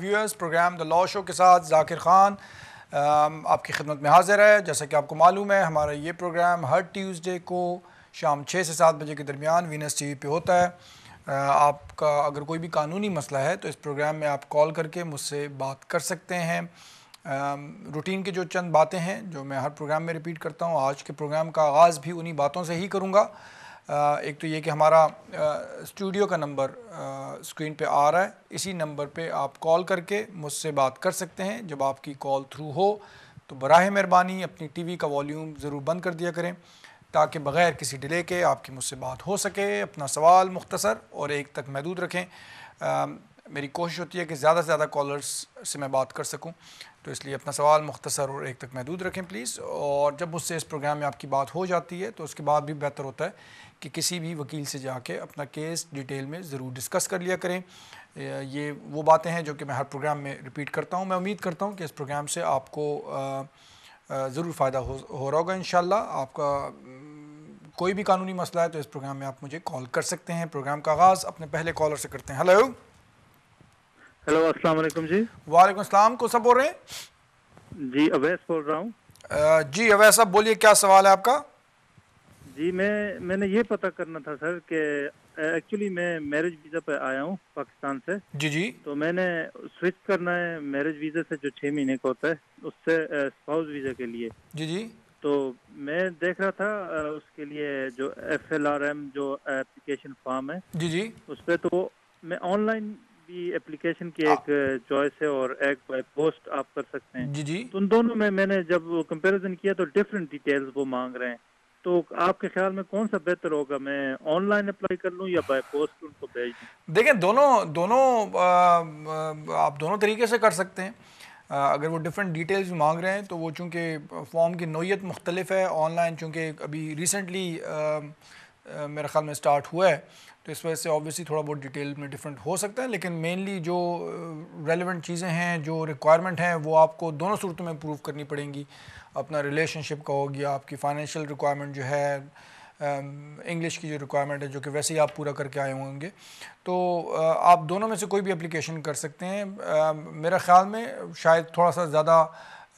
Viewers program دا لا شو کے ساتھ ذاکر خان آپ کی خدمت میں حاضر ہے۔ جیسا کہ آپ کو معلوم ہے، ہمارا یہ پروگرام ہر ٹیوزڈے کو شام چھ سے سات بجے کے درمیان وینس ٹی وی پہ ہوتا ہے۔ آپ کا اگر کوئی بھی قانونی مسئلہ ہے تو اس پروگرام میں آپ کال کر کے مجھ سے بات کر سکتے ہیں۔ روٹین کی جو چند باتیں ہیں، جو میں ہر پروگرام میں ریپیٹ کرتا ہوں، آج کے پروگرام کا آغاز بھی انہی باتوں سے ہی کروں گا۔ ایک تو یہ کہ ہمارا اسٹوڈیو کا نمبر اسکرین پہ آ رہا ہے۔ اسی نمبر پہ آپ کال کر کے مجھ سے بات کر سکتے ہیں۔ جب آپ کی کال تھرو ہو تو براہ مہربانی اپنی ٹی وی کا والیوم ضرور بند کر دیا کریں تاکہ بغیر کسی ڈیلے کے آپ کی مجھ سے بات ہو سکے، اپنا سوال مختصر اور ایک تک محدود رکھیں۔ میری کوشش ہوتی ہے کہ زیادہ سے زیادہ کالرز سے میں بات کر سکوں۔ تو اس لیے اپنا سوال مختصر اور ایک تک محدود رکھیں پلیز۔ اور جب مجھ سے اس پروگرام میں آپ کی بات ہو جاتی ہے تو اس کے بعد بھی بہتر ہوتا ہے کہ کسی بھی وکیل سے جا کے اپنا کیس ڈیٹیل میں ضرور ڈسکس کر لیا کریں۔ یہ وہ باتیں ہیں جو کہ میں ہر پروگرام میں ریپیٹ کرتا ہوں۔ میں امید کرتا ہوں کہ اس پروگرام سے آپ کو ضرور فائدہ ہو رہا ہوگا انشاءاللہ۔ آپ کا کوئی بھی قانونی مسئلہ ہے تو اس پروگرام میں آپ مجھے کال کر سکتے ہیں۔ پروگرام کا آغاز اپنے پہلے کالر سے کرتے ہیں۔ ہلو؟ ہلو السلام علیکم جی۔ وعلیکم السلام۔ کو سب بول رہے ہیں؟ جی اویس بول رہا ہوں۔ جی اویس صاحب بولیے کیا سوال ہے آپ کا؟ جی میں میں نے یہ پتہ کرنا تھا سر کہ ایکچولی میں میرج ویزا پہ آیا ہوں پاکستان سے۔ جی جی۔ تو میں نے سوئچ کرنا ہے میرج ویزا سے جو چھ مہینے کا ہوتا ہے اس سے اسپاؤز ویزا کے لیے۔ جی جی۔ تو میں دیکھ رہا تھا اس کے لیے جو ایف ایل آر ایم جو اپلیکیشن فارم ہے جی جی۔ اس پہ تو میں آن لائن بھی اپلیکیشن کی ایک چوائس ہے اور ایک بائی پوسٹ آپ کر سکتے ہیں۔ جی جی۔ تو ان دونوں میں میں نے جب کمپیریزن کیا تو ڈفرینٹ ڈیٹیلز وہ مانگ رہے ہیں۔ تو آپ کے خیال میں کون سا بہتر ہوگا؟ میں آن لائن اپلائی کر لوں یا بائی پوسٹ ان کو بھیج دوں؟ دیکھیں، دونوں دونوں آپ دونوں طریقے سے کر سکتے ہیں۔ اگر وہ ڈفرینٹ ڈیٹیلز مانگ رہے ہیں تو وہ چونکہ فارم کی نوعیت مختلف ہے، آن لائن چونکہ ابھی ریسنٹلی میرے خیال میں اسٹارٹ ہوا ہے۔ تو اس وجہ سے آبویسلی تھوڑا بہت ڈیٹیل میں ڈفرینٹ ہو سکتا ہے، لیکن مینلی جو uh, ریلیونٹ چیزیں ہیں، جو ریکوائرمنٹ ہیں، وہ آپ کو دونوں صورتوں میں پروف کرنی پڑیں گی۔ اپنا ریلیشن شپ کا ہو گیا، آپ کی فائنینشیل ریکوائرمنٹ جو ہے um, انگلش کی جو ریکوائرمنٹ ہے، جو کہ ویسے ہی آپ پورا کر کے آئے ہوں گے۔ تو uh, آپ دونوں میں سے کوئی بھی اپلیکیشن کر سکتے ہیں۔ um, میرا خیال میں شاید تھوڑا سا زیادہ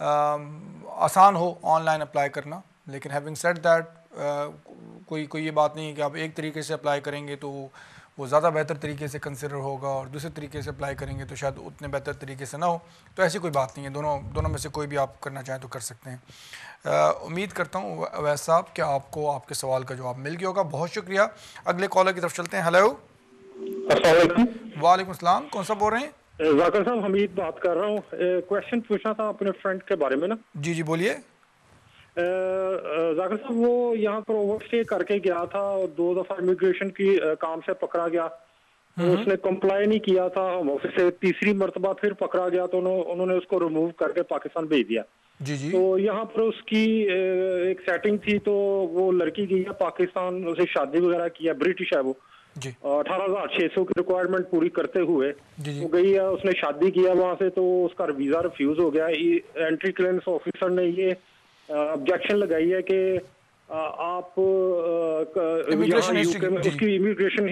um, آسان ہو آن لائن اپلائی کرنا۔ لیکن ہیونگ سیٹ دیٹ کوئی کوئی یہ بات نہیں ہے کہ آپ ایک طریقے سے اپلائی کریں گے تو وہ زیادہ بہتر طریقے سے کنسیڈر ہوگا اور دوسرے طریقے سے اپلائی کریں گے تو شاید اتنے بہتر طریقے سے نہ ہو۔ تو ایسی کوئی بات نہیں ہے۔ دونوں دونوں میں سے کوئی بھی آپ کرنا چاہیں تو کر سکتے ہیں۔ امید کرتا ہوں اویس صاحب کہ آپ کو آپ کے سوال کا جواب مل گیا ہوگا۔ بہت شکریہ۔ اگلے کالر کی طرف چلتے ہیں۔ ہلو السلام علیکم۔ وعلیکم السلام۔ کون سا بول رہے ہیں؟ ذاکر صاحب حمید بات کر رہا ہوں۔ کوشچن پوچھنا تھا اپنے فرینڈ کے بارے میں نا۔ جی جی بولیے۔ ذاکر صاحب وہ یہاں پر اوور اسٹے کر کے گیا تھا اور دو دفعہ امیگریشن کی کام سے پکڑا گیا۔ اس نے کمپلائی نہیں کیا تھا آفس سے تیسری مرتبہ پھر پکڑا گیا تو انہوں نے اس کو ریموو کر کے پاکستان بھیج دیا۔ جی جی۔ تو یہاں پر اس کی ایک سیٹنگ تھی تو وہ لڑکی گئی ہے پاکستان اسے شادی وغیرہ کیا برٹش ہے وہ۔ جی۔ اٹھارہ ہزار چھ سو کی ریکوائرمنٹ پوری کرتے ہوئے وہ گئی ہے اس نے شادی کیا وہاں سے تو اس کا ویزا ریفیوز ہو گیا۔ انٹری کلیئرنس آفیسر نے یہ آبجیکشن لگائی ہے کہ آپ اس کی امیگریشن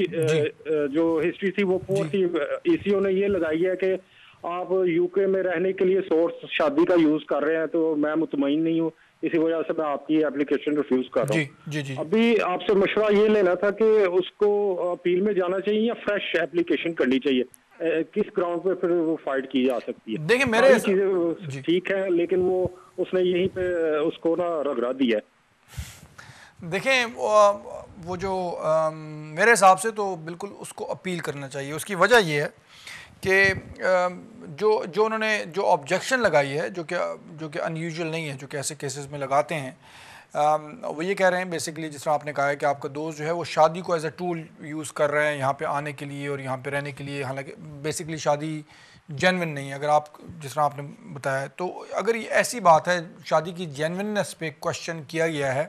جو ہسٹری تھی وہ پور تھی۔ ای سی او نے یہ لگائی ہے کہ آپ یو کے میں رہنے کے لیے سورس شادی کا یوز کر رہے ہیں تو میں مطمئن نہیں ہوں۔ اسی وجہ سے میں آپ کی اپلیکیشن ریفیوز کر رہا ہوں۔ ابھی آپ سے مشورہ یہ لینا تھا کہ اس کو اپیل میں جانا چاہیے یا فریش اپلیکیشن کرنی چاہیے؟ کس گراؤنڈ پہ پھر وہ فائٹ کی جا سکتی ہے؟ دیکھیں میرے چیزیں ٹھیک ہے لیکن وہ اس نے یہیں پہ اس کو نا رگڑا دیا ہے۔ دیکھیں وہ جو میرے حساب سے تو بالکل اس کو اپیل کرنا چاہیے۔ اس کی وجہ یہ ہے کہ جو جو انہوں نے جو آبجیکشن لگائی ہے جو کہ جو کہ ان یوزول نہیں ہے جو کہ ایسے کیسز میں لگاتے ہیں وہ یہ کہہ رہے ہیں بیسکلی جس طرح آپ نے کہا ہے کہ آپ کا دوست جو ہے وہ شادی کو ایز اے ٹول یوز کر رہے ہیں یہاں پہ آنے کے لیے اور یہاں پہ رہنے کے لیے، حالانکہ بیسکلی شادی جینون نہیں ہے۔ اگر آپ جس طرح آپ نے بتایا تو اگر یہ ایسی بات ہے، شادی کی جینوننس پہ کوشچن کیا گیا ہے،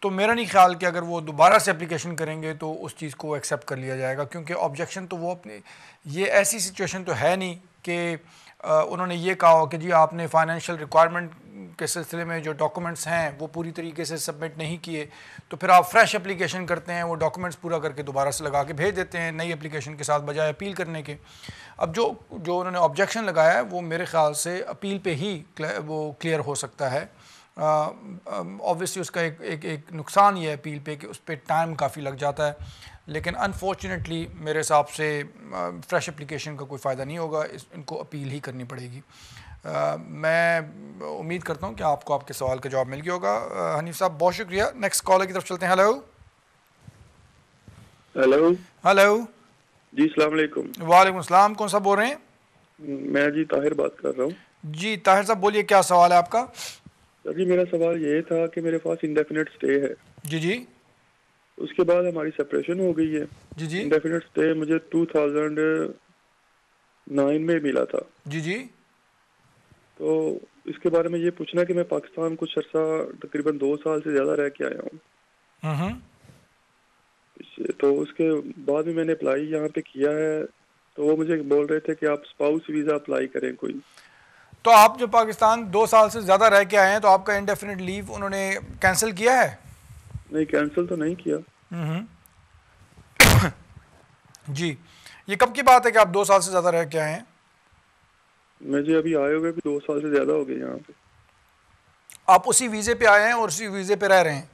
تو میرا نہیں خیال کہ اگر وہ دوبارہ سے اپلیکیشن کریں گے تو اس چیز کو ایکسیپٹ کر لیا جائے گا، کیونکہ آبجیکشن تو وہ اپنے یہ ایسی سچویشن تو ہے نہیں کہ انہوں نے یہ کہا ہو کہ جی آپ نے فائنینشیل ریکوائرمنٹ کے سلسلے میں جو ڈاکومنٹس ہیں وہ پوری طریقے سے سبمٹ نہیں کیے، تو پھر آپ فریش اپلیکیشن کرتے ہیں، وہ ڈاکومنٹس پورا کر کے دوبارہ سے لگا کے بھیج دیتے ہیں نئی اپلیکیشن کے ساتھ بجائے اپیل کرنے کے۔ اب جو جو انہوں نے آبجیکشن لگایا ہے وہ میرے خیال سے اپیل پہ ہی وہ کلیئر ہو سکتا ہے۔ اوبیسلی اس کا ایک ایک ایک نقصان یہ ہے اپیل پہ کہ اس پہ ٹائم کافی لگ جاتا ہے۔ لیکن انفارچونیٹلی میرے حساب سے فریش اپلیکیشن کا کوئی فائدہ نہیں ہوگا اس ان کو اپیل ہی کرنی پڑے گی۔ میں امید کرتا ہوں کہ آپ کو آپ کے سوال کا جواب مل گیا ہوگا۔ حنیف صاحب بہت شکریہ۔ نیکسٹ کالر کی طرف چلتے ہیں۔ ہلو ہلو ہلو جی السلام علیکم۔ وعلیکم السلام کون سا بول رہے ہیں؟ میں جی طاہر بات کر رہا ہوں۔ جی طاہر صاحب بولیے کیا سوال ہے آپ کا؟ جی میرا سوال یہ تھا کہ میرے پاس انڈیفینٹ اسٹے ہے۔ جی جی۔ اس کے بعد ہماری سپریشن ہو گئی ہے۔ جی جی۔ انڈیفینٹ اسٹے مجھے ٹو تھاؤزینڈ نائن میں ملا تھا۔ جی جی۔ تو اس کے بارے میں یہ پوچھنا کہ میں پاکستان کچھ عرصہ تقریباً دو سال سے زیادہ رہ کے آیا ہوں۔ تو اس کے بعد بھی میں نے اپلائی یہاں پہ کیا ہے۔ تو وہ مجھے بول رہے تھے کہ آپ اسپاؤس ویزا اپلائی کریں کوئی۔ تو آپ جو پاکستان دو سال سے زیادہ رہ کے آئے ہیں تو آپ کا انڈیفینٹ لیو انہوں نے کینسل کیا ہے؟ نہیں کینسل تو نہیں کیا۔ جی یہ کب کی بات ہے کہ آپ دو سال سے زیادہ رہ کے آئے ہیں؟ میں جی ابھی آئے ہوئے بھی دو سال سے زیادہ ہو گئے یہاں پہ۔ آپ اسی ویزے پہ آئے ہیں اور اسی ویزے پہ رہ رہے ہیں؟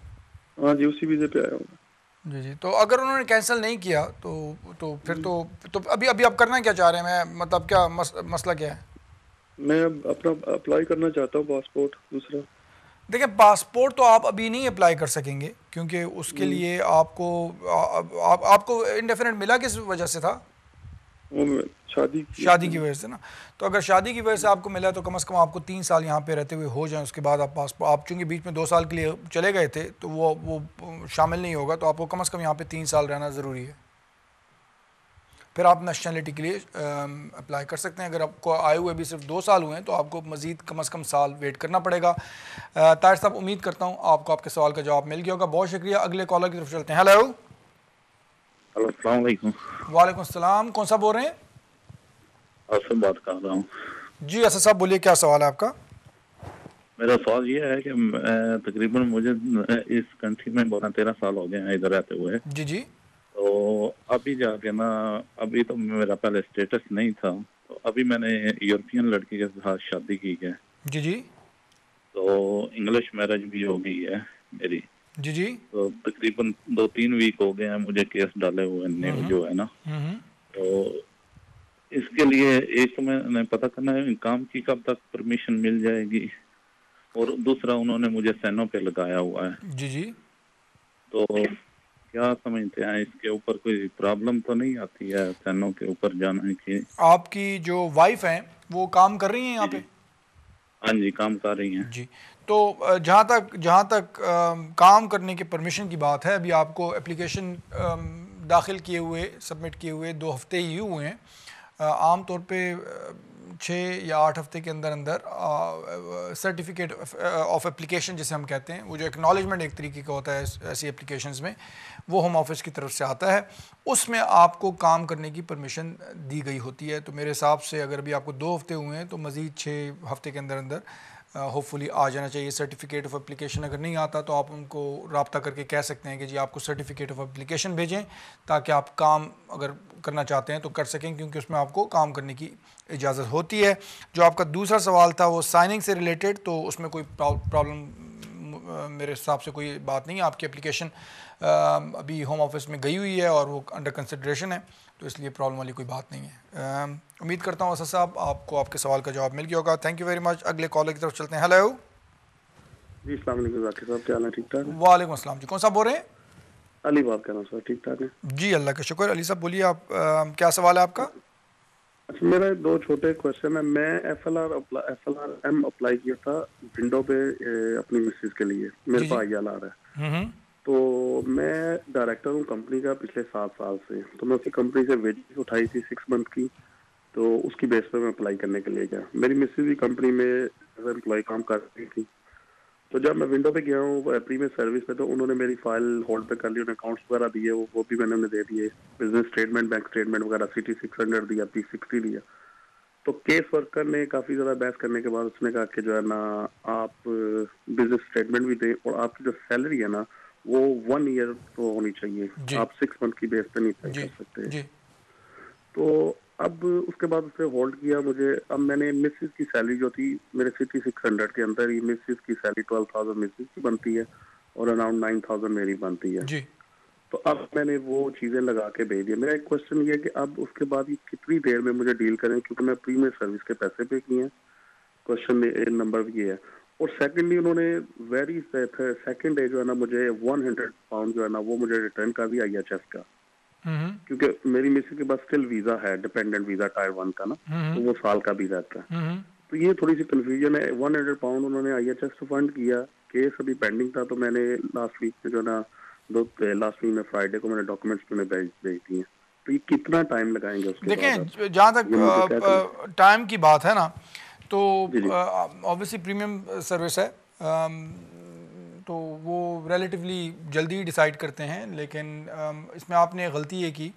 ہاں جی اسی ویزے پہ آیا ہوں۔ جی جی۔ تو اگر انہوں نے کینسل نہیں کیا تو تو پھر تو تو ابھی ابھی آپ کرنا کیا چاہ رہے ہیں؟ میں مطلب کیا مسئلہ کیا ہے؟ میں اپنا اپلائی کرنا چاہتا ہوں پاسپورٹ دوسرا۔ دیکھیں پاسپورٹ تو آپ ابھی نہیں اپلائی کر سکیں گے کیونکہ اس کے لیے آپ کو آپ کو انڈیفینٹ ملا کس وجہ سے تھا؟ شادی شادی کی وجہ سے نا۔ تو اگر شادی کی وجہ سے آپ کو ملا تو کم از کم آپ کو تین سال یہاں پہ رہتے ہوئے ہو جائیں اس کے بعد آپ پاسپورٹ آپ چونکہ بیچ میں دو سال کے لیے چلے گئے تھے تو وہ وہ شامل نہیں ہوگا تو آپ کو کم از کم یہاں پہ تین سال رہنا ضروری ہے۔ پھر آپ نیشنلٹی کے لیے اپلائی کر سکتے ہیں۔ اگر آپ کو آئے ہوئے بھی صرف دو سال ہوئے ہیں تو آپ کو مزید کم از کم سال ویٹ کرنا پڑے گا۔ طاہر صاحب امید کرتا ہوں آپ کو آپ کے سوال کا جواب مل گیا ہوگا۔ بہت شکریہ۔ اگلے کالر کی طرف چلتے ہیں۔ ہیلو السلام علیکم۔ وعلیکم السلام۔ کون سا بول رہے ہیں؟ بات کر رہا ہوں۔ جی اسد صاحب بولیے کیا سوال ہے آپ کا؟ میرا سوال یہ ہے کہ تقریباً مجھے اس کنٹری میں بارہ تیرہ سال ہو گئے ہیں ادھر رہتے ہوئے۔ جی جی۔ تو ابھی جا کے نا ابھی تو میرا پہلے اسٹیٹس نہیں تھا۔ تو ابھی میں نے یورپین لڑکی کے ساتھ شادی کی ہے۔ جی جی۔ تو انگلش میرج بھی ہو گئی ہے میری۔ جی جی۔ تو تقریباً دو تین ویک ہو گئے ہیں مجھے کیس ڈالے ہوئے جو ہے نا۔ تو اس کے لیے ایک تو میں پتہ کرنا ہے کام کی کب تک پرمیشن مل جائے گی؟ اور دوسرا انہوں نے مجھے سینوں پہ لگایا ہوا ہے۔ جی جی۔ تو کیا سمجھتے ہیں اس کے اوپر کوئی پرابلم تو نہیں آتی ہے سینوں کے اوپر جانے کی آپ کی جو وائف ہیں وہ کام کر رہی ہیں یہاں پہ؟ ہاں جی کام کر رہی ہیں۔ جی۔ تو جہاں تک جہاں تک کام کرنے کے پرمیشن کی بات ہے ابھی آپ کو اپلیکیشن داخل کیے ہوئے سبمٹ کیے ہوئے دو ہفتے ہی ہوئے ہیں۔ عام طور پہ چھ یا آٹھ ہفتے کے اندر اندر سرٹیفکیٹ آف اپلیکیشن جسے ہم کہتے ہیں، وہ جو اکنالجمنٹ ایک طریقے کا ہوتا ہے ایسی اپلیکیشنز میں، وہ ہوم آفس کی طرف سے آتا ہے۔ اس میں آپ کو کام کرنے کی پرمیشن دی گئی ہوتی ہے۔ تو میرے حساب سے اگر بھی آپ کو دو ہفتے ہوئے ہیں، تو مزید چھ ہفتے کے اندر اندر ہوپ فلی آ جانا چاہیے سرٹیفکیٹ آف اپلیکیشن اگر نہیں آتا تو آپ ان کو رابطہ کر کے کہہ سکتے ہیں کہ جی آپ کو سرٹیفکیٹ آف اپلیکیشن بھیجیں تاکہ آپ کام اگر کرنا چاہتے ہیں تو کر سکیں، کیونکہ اس میں آپ کو کام کرنے کی اجازت ہوتی ہے۔ جو آپ کا دوسرا سوال تھا وہ سائننگ سے ریلیٹڈ تو اس میں کوئی پرابلم میرے حساب سے کوئی بات نہیں۔ آپ کی اپلیکیشن ابھی ہوم آفس میں گئی ہوئی ہے اور وہ انڈر کنسیڈریشن ہے۔ تو اس لیے پرابلم والی کوئی بات نہیں ہے۔ امید کرتا ہوں اسد صاحب آپ کو آپ کے سوال کا جواب مل گیا ہوگا۔ تھینک یو ویری مچ اگلے کالر کی طرف چلتے ہیں۔ ہیلو جی السلام علیکم ذاکر صاحب کیا حال ہے؟ ٹھیک ٹھاک؟ وعلیکم السلام جی۔ کون صاحب بول رہے ہیں؟ علی بات کر رہا ہوں سر ٹھیک ٹھاک ہے جی اللہ کا شکر۔ علی صاحب بولیے آپ کیا سوال ہے آپ کا؟ اچھا میرا دو چھوٹے کوشچن ہیں۔ میں F L R F L R M apply کیا تھا ونڈو پہ اپنی مسز کے لیے۔ میرے پاس آئی ایل آر ہے۔ تو میں ڈائریکٹر ہوں کمپنی کا پچھلے سات سال سے۔ تو میں اسی کمپنی سے ویجز اٹھائی تھی سکس منتھ کی۔ تو اس کی بیس پہ میں اپلائی کرنے کے لیے گیا۔ میری مسز بھی کمپنی میں ایز امپلائی کام کر رہی تھی۔ تو جب میں ونڈو پہ گیا ہوں پریمیس سروس پہ تو انہوں نے میری فائل ہولڈ پہ کر لی، انہیں اکاؤنٹس وغیرہ دیے، وہ بھی میں نے انہیں دے دیے۔ بزنس اسٹیٹمنٹ بینک اسٹیٹمنٹ وغیرہ سی ٹی سکس ہنڈریڈ دیا پی سکسٹی دیا۔ تو کیس ورکر نے کافی زیادہ بحث کرنے کے بعد اس نے کہا کہ جو ہے نا، آپ بزنس اسٹیٹمنٹ بھی دیں اور آپ کی جو سیلری ہے نا وہ ون ایئر تو ہونی چاہیے۔ جی۔ آپ سکس منتھ کی بیس پہ نہیں جی۔ کر سکتے۔ جی۔ تو اب اس کے بعد اس نے ہولڈ کیا مجھے۔ اب میں نے مسز کی سیلری جو تھی میرے سکسٹی سکس ہنڈریڈ کے اندر ہی مسز کی سیلری ٹویلو تھاؤزینڈ مسز کی بنتی ہے اور اراؤنڈ نائن تھاؤزینڈ میری بنتی ہے۔ تو اب میں نے وہ چیزیں لگا کے بھیج دیا میرا ایک کوشچن یہ کہ اب اس کے بعد یہ کتنی دیر میں مجھے ڈیل کریں؟ کیونکہ میں پریمیئر سروس کے پیسے پے کیے ہیں۔ کوشچن نمبر یہ ہے۔ اور سیکنڈلی انہوں نے ویری سیکنڈ ڈے جو ہے نا مجھے ون ہنڈریڈ پاؤنڈ جو ہے نا وہ مجھے ریٹرن کر دیا آئی ایچ ایس کا. کیونکہ میری مسی کے پاس اسٹل ویزا ہے ڈپینڈنٹ ویزا ٹائر ون کا نا. تو وہ سال کا بھی رہتا ہے تو یہ تھوڑی سی کنفیوژن ہے. ون ہنڈریڈ پاؤنڈ انہوں نے آئی ایچ ایس فنڈ کیا. کیس ابھی پینڈنگ تھا تو میں نے لاسٹ ویک میں جو ہے نا دو لاسٹ ویک میں فرائیڈے کو میں نے ڈاکومنٹس میں بھیج دی ہیں. تو یہ کتنا ٹائم لگائیں گے اس کے دیکھیں جہاں تک ٹائم کی بات ہے نا تو آبویسلی پریمیم سروس ہے۔ تو وہ ریلیٹیولی جلدی ڈیسائیڈ کرتے ہیں لیکن اس میں آپ نے غلطی یہ کی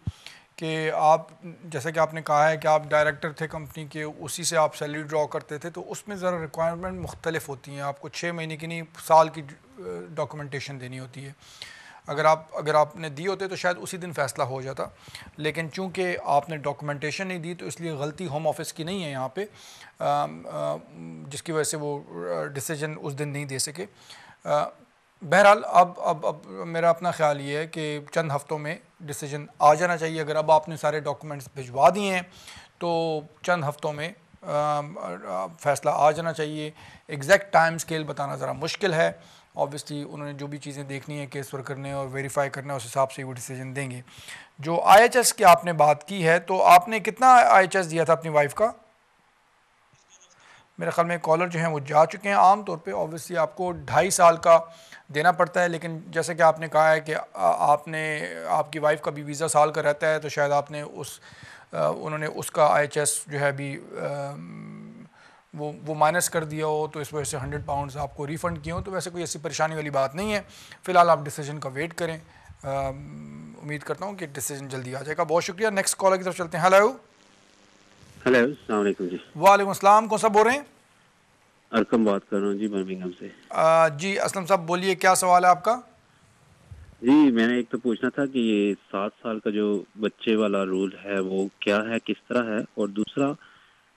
کہ آپ جیسا کہ آپ نے کہا ہے کہ آپ ڈائریکٹر تھے کمپنی کے اسی سے آپ سیلری ڈرا کرتے تھے تو اس میں ذرا ریکوائرمنٹ مختلف ہوتی ہیں۔ آپ کو چھ مہینے کی نہیں سال کی ڈاکومنٹیشن دینی ہوتی ہے۔ اگر آپ اگر آپ نے دی ہوتے تو شاید اسی دن فیصلہ ہو جاتا۔ لیکن چونکہ آپ نے ڈاکومنٹیشن نہیں دی تو اس لیے غلطی ہوم آفس کی نہیں ہے یہاں پہ۔ جس کی وجہ سے وہ ڈسیجن اس دن نہیں دے سکے۔ بہرحال اب اب اب میرا اپنا خیال یہ ہے کہ چند ہفتوں میں ڈسیجن آ جانا چاہیے۔ اگر اب آپ نے سارے ڈاکومنٹس بھجوا دیے ہیں تو چند ہفتوں میں فیصلہ آ جانا چاہیے۔ ایگزیکٹ ٹائم اسکیل بتانا ذرا مشکل ہے۔ آبویسلی انہوں نے جو بھی چیزیں دیکھنی ہیں کیس ورک کرنے اور ویریفائی کرنا ہے، اس حساب سے وہ ڈیسیجن دیں گے۔ جو آئی ایچ ایس کی آپ نے بات کی ہے، تو آپ نے کتنا آئی ایچ ایس دیا تھا اپنی وائف کا؟ میرے خیال میں کالر جو ہیں وہ جا چکے ہیں۔ عام طور پہ آبویسلی آپ کو ڈھائی سال کا دینا پڑتا ہے، لیکن جیسے کہ آپ نے کہا ہے کہ آپ نے، آپ کی وائف کا بھی ویزا سال کا رہتا ہے، تو شاید آپ نے اس انہوں نے اس کا آئی ایچ ایس جو ہے ابھی وہ وہ مائنس کر دیا ہو تو اس وجہ سے ہنڈریڈ پاؤنڈز آپ کو ریفنڈ کیے ہوں تو ویسے کوئی ایسی پریشانی والی بات نہیں ہے۔ فی الحال آپ ڈیسیجن کا ویٹ کریں۔ امید کرتا ہوں کہ ڈیسیجن جلدی آ جائے گا۔ بہت شکریہ۔ نیکسٹ کالر کی طرف چلتے ہیں۔ ہلو ہلو السلام علیکم جی۔ وعلیکم السلام۔ کون سا بول رہے ہیں؟ ارکم بات کر رہا ہوں جی برمنگم سے۔ جی اسلم صاحب بولیے کیا سوال ہے آپ کا؟ جی میں نے ایک تو پوچھنا تھا کہ یہ سات سال کا جو بچے والا رول ہے وہ کیا ہے کس طرح ہے؟ اور دوسرا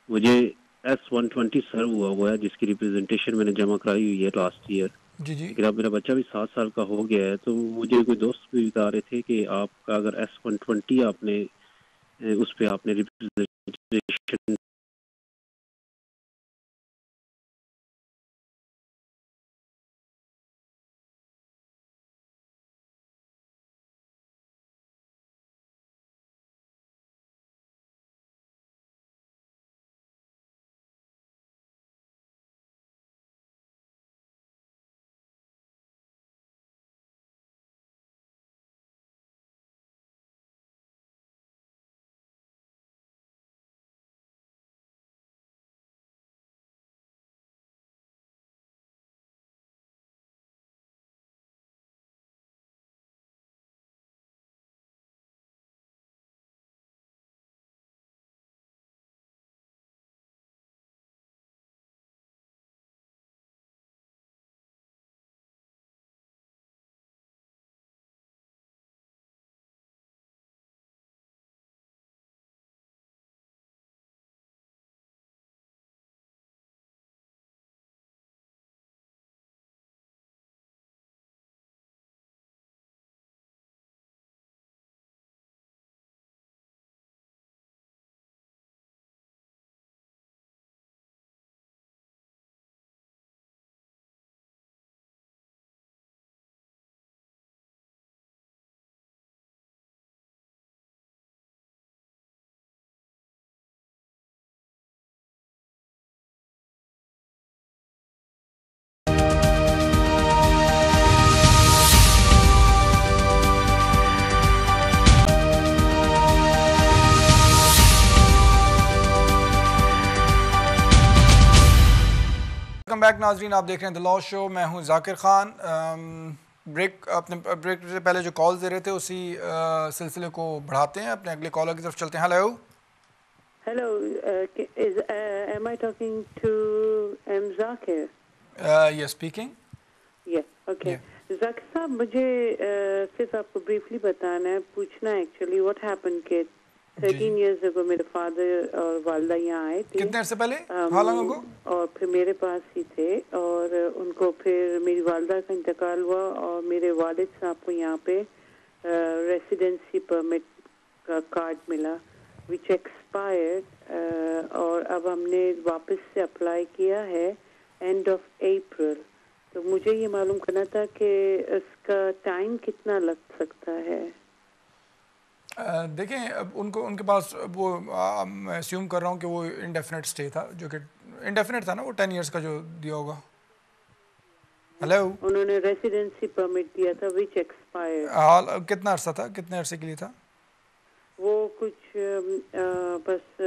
مجھے ایس ون ٹوینٹی سرو ہوا ہوا ہے جس کی ریپرزنٹیشن میں نے جمع کرائی ہوئی ہے لاسٹ ایئر جی جی۔ اب میرا بچہ بھی سات سال کا ہو گیا ہے تو مجھے کوئی دوست بھی بتا رہے تھے کہ آپ کا اگر ایس ون ٹوینٹی آپ نے اس پہ آپ نے ریپرزنٹیشن ویلکم بیک ناظرین آپ دیکھ رہے ہیں دلاؤ شو میں ہوں ذاکر خان بریک اپنے بریک سے پہلے جو کالز دے رہے تھے اسی سلسلے کو بڑھاتے ہیں اپنے اگلے کالر کی طرف چلتے ہیں hello I talking to M. Zakir? Uh, yes, speaking. Yeah, okay. Yeah. Zakir صاحب مجھے صرف آپ کو بریفلی بتانا ہے پوچھنا ہے ایکچولی واٹ ہیپن کہ 13 ایئرز اگو میرے فادر اور والدہ یہاں آئے تھے کتنے عرصے پہلے؟ ہاں اور پھر میرے پاس ہی تھے اور ان کو پھر میری والدہ کا انتقال ہوا اور میرے والد صاحب کو یہاں پہ ریسیڈنسی پرمٹ کا کارڈ ملا وچ ایکسپائرڈ اور اب ہم نے واپس سے اپلائی کیا ہے اینڈ آف اپریل تو مجھے یہ معلوم کرنا تھا کہ اس کا ٹائم کتنا لگ سکتا ہے۔ دیکھیں اب ان کو ان کے پاس وہ میں اسیوم کر رہا ہوں کہ وہ انڈیفینٹ اسٹے تھا جو کہ انڈیفینٹ تھا نا وہ ٹین ایئرس کا جو دیا ہوگا۔ ہلو انہوں نے ریسیڈنسی پرمٹ دیا تھا وچ ایکسپائر حال کتنا عرصہ تھا؟ کتنے عرصے کے لیے تھا؟ وہ کچھ بس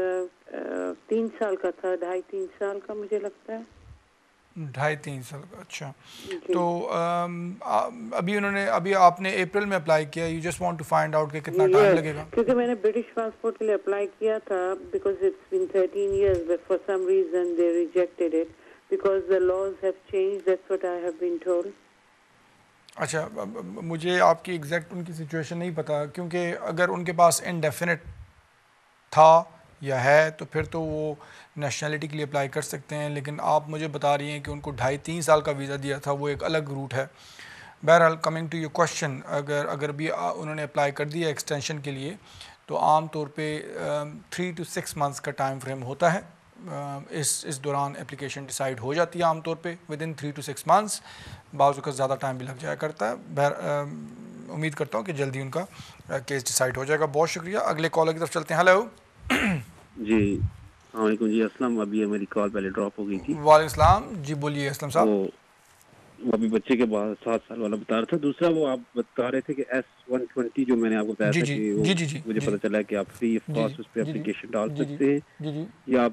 تین سال کا تھا ڈھائی تین سال کا مجھے لگتا ہے۔ ڈھائی تین سال کا اچھا۔ تو ابھی انہوں نے ابھی آپ نے اپریل میں اپلائی کیا you just want to find out کہ کتنا ٹائم لگے گا۔ کیونکہ میں نے برٹش پاسپورٹ کے لیے اپلائی کیا تھا because it's been 13 years but for some reason they rejected it because the laws have change that's what I have been told اچھا مجھے آپ کی ایگزیکٹ ان کی سچویشن نہیں پتا کیونکہ اگر ان کے پاس انڈیفینٹ تھا یا ہے تو پھر تو وہ نیشنلٹی کے لیے اپلائی کر سکتے ہیں، لیکن آپ مجھے بتا رہی ہیں کہ ان کو ڈھائی تین سال کا ویزا دیا تھا، وہ ایک الگ روٹ ہے۔ بہرحال کمنگ ٹو یور کوشچن اگر اگر بھی انہوں نے اپلائی کر دیا ایکسٹینشن کے لیے، تو عام طور پہ تھری ٹو سکس منتھس کا ٹائم فریم ہوتا ہے۔ اس اس دوران اپلیکیشن ڈیسائیڈ ہو جاتی ہے عام طور پہ within three to six months بعض اوقات زیادہ ٹائم بھی لگ جایا کرتا ہے۔ بہر امید کرتا ہوں کہ جلدی ان کا کیس ڈیسائیڈ ہو جائے گا۔ بہت شکریہ۔ اگلے کالر کی طرف چلتے ہیں۔ ہلو جی السلام علیکم۔ جی اسلم ابھی میری کال پہلے ڈراپ ہو گئی تھی۔ وعلیکم السلام۔ جی بولیے اسلم صاحب۔ وہ ابھی بچے کے بعد سات سال والا بتا رہا تھا۔ دوسرا وہ آپ بتا رہے تھے کہ ایس ون ٹوینٹی جو میں نے آپ کو بتایا تھا کہ مجھے پتا چلا کہ آپ فری آف کاسٹ اس پہ اپلیکیشن ڈال سکتے ہیں۔ یا آپ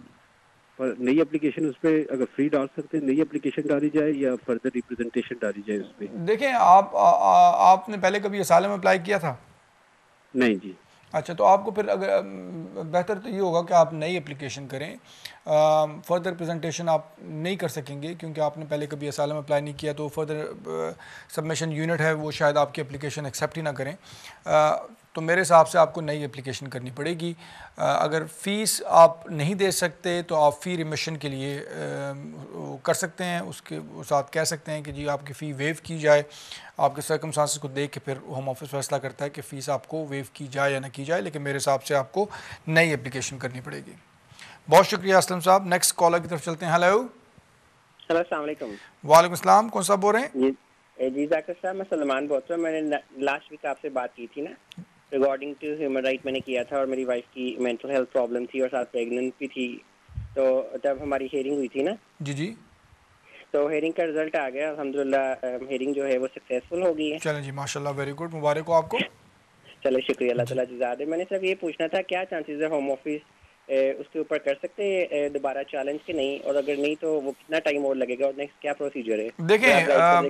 نئی اپلیکیشن اس پہ اگر فری ڈال سکتے ہیں نئی اپلیکیشن ڈالی جائے یا فردر ریپرزنٹیشن ڈالی جائے اس پہ؟ دیکھیں آپ آپ نے پہلے کبھی اسالم اپلائی کیا تھا؟ نہیں جی۔ اچھا تو آپ کو پھر اگر بہتر تو یہ ہوگا کہ آپ نئی اپلیکیشن کریں۔ فردر پریزنٹیشن آپ نہیں کر سکیں گے، کیونکہ آپ نے پہلے کبھی اسالم اپلائی نہیں کیا، تو فردر سبمیشن یونٹ ہے، وہ شاید آپ کی اپلیکیشن ایکسیپٹ ہی نہ کریں۔ تو میرے حساب سے آپ کو نئی اپلیکیشن کرنی پڑے گی۔ اگر فیس آپ نہیں دے سکتے تو آپ فی ریمیشن کے لیے کر سکتے ہیں۔ اس کے ساتھ کہہ سکتے ہیں کہ جی آپ کی فی ویو کی جائے۔ آپ کے سرکمسٹانسز کو دیکھ کے پھر ہوم آفس فیصلہ کرتا ہے کہ فیس آپ کو ویو کی جائے یا نہ کی جائے لیکن میرے حساب سے آپ کو نئی اپلیکیشن کرنی پڑے گی۔ بہت شکریہ اسلم صاحب۔ نیکسٹ کالر کی طرف چلتے ہیں۔ ہلو ہلو السلام علیکم۔ وعلیکم السلام۔ کون صاحب بول رہے ہیں؟ جی ذاکر صاحب میں سلمان بول رہا ہوں۔ میں نے لاسٹ ویک آپ سے بات کی تھی نا۔ ریگارڈنگ ٹو ہیومن رائٹ میں نے کیا تھا اور میری وائف کی مینٹل ہیلتھ پرابلم تھی اور ساتھ پریگننٹ بھی تھی تو جب ہماری ہیئرنگ ہوئی تھی نا جی جی تو ہیئرنگ کا رزلٹ آ گیا الحمد للہ ہیئرنگ جو ہے وہ سکسیزفل ہو گئی ہے چلیں جی ماشاء اللہ ویری گڈ مبارک ہو آپ کو چلے شکریہ اللہ تعالیٰ جزاد میں نے صرف یہ پوچھنا تھا کیا چانسز ہے ہوم آفس اس کے اوپر کر سکتے ہیں دوبارہ چیلنج کے نہیں؟ اور اگر نہیں تو وہ کتنا ٹائم اور لگے گا اور نیکسٹ کیا پروسیجر ہے؟ دیکھیں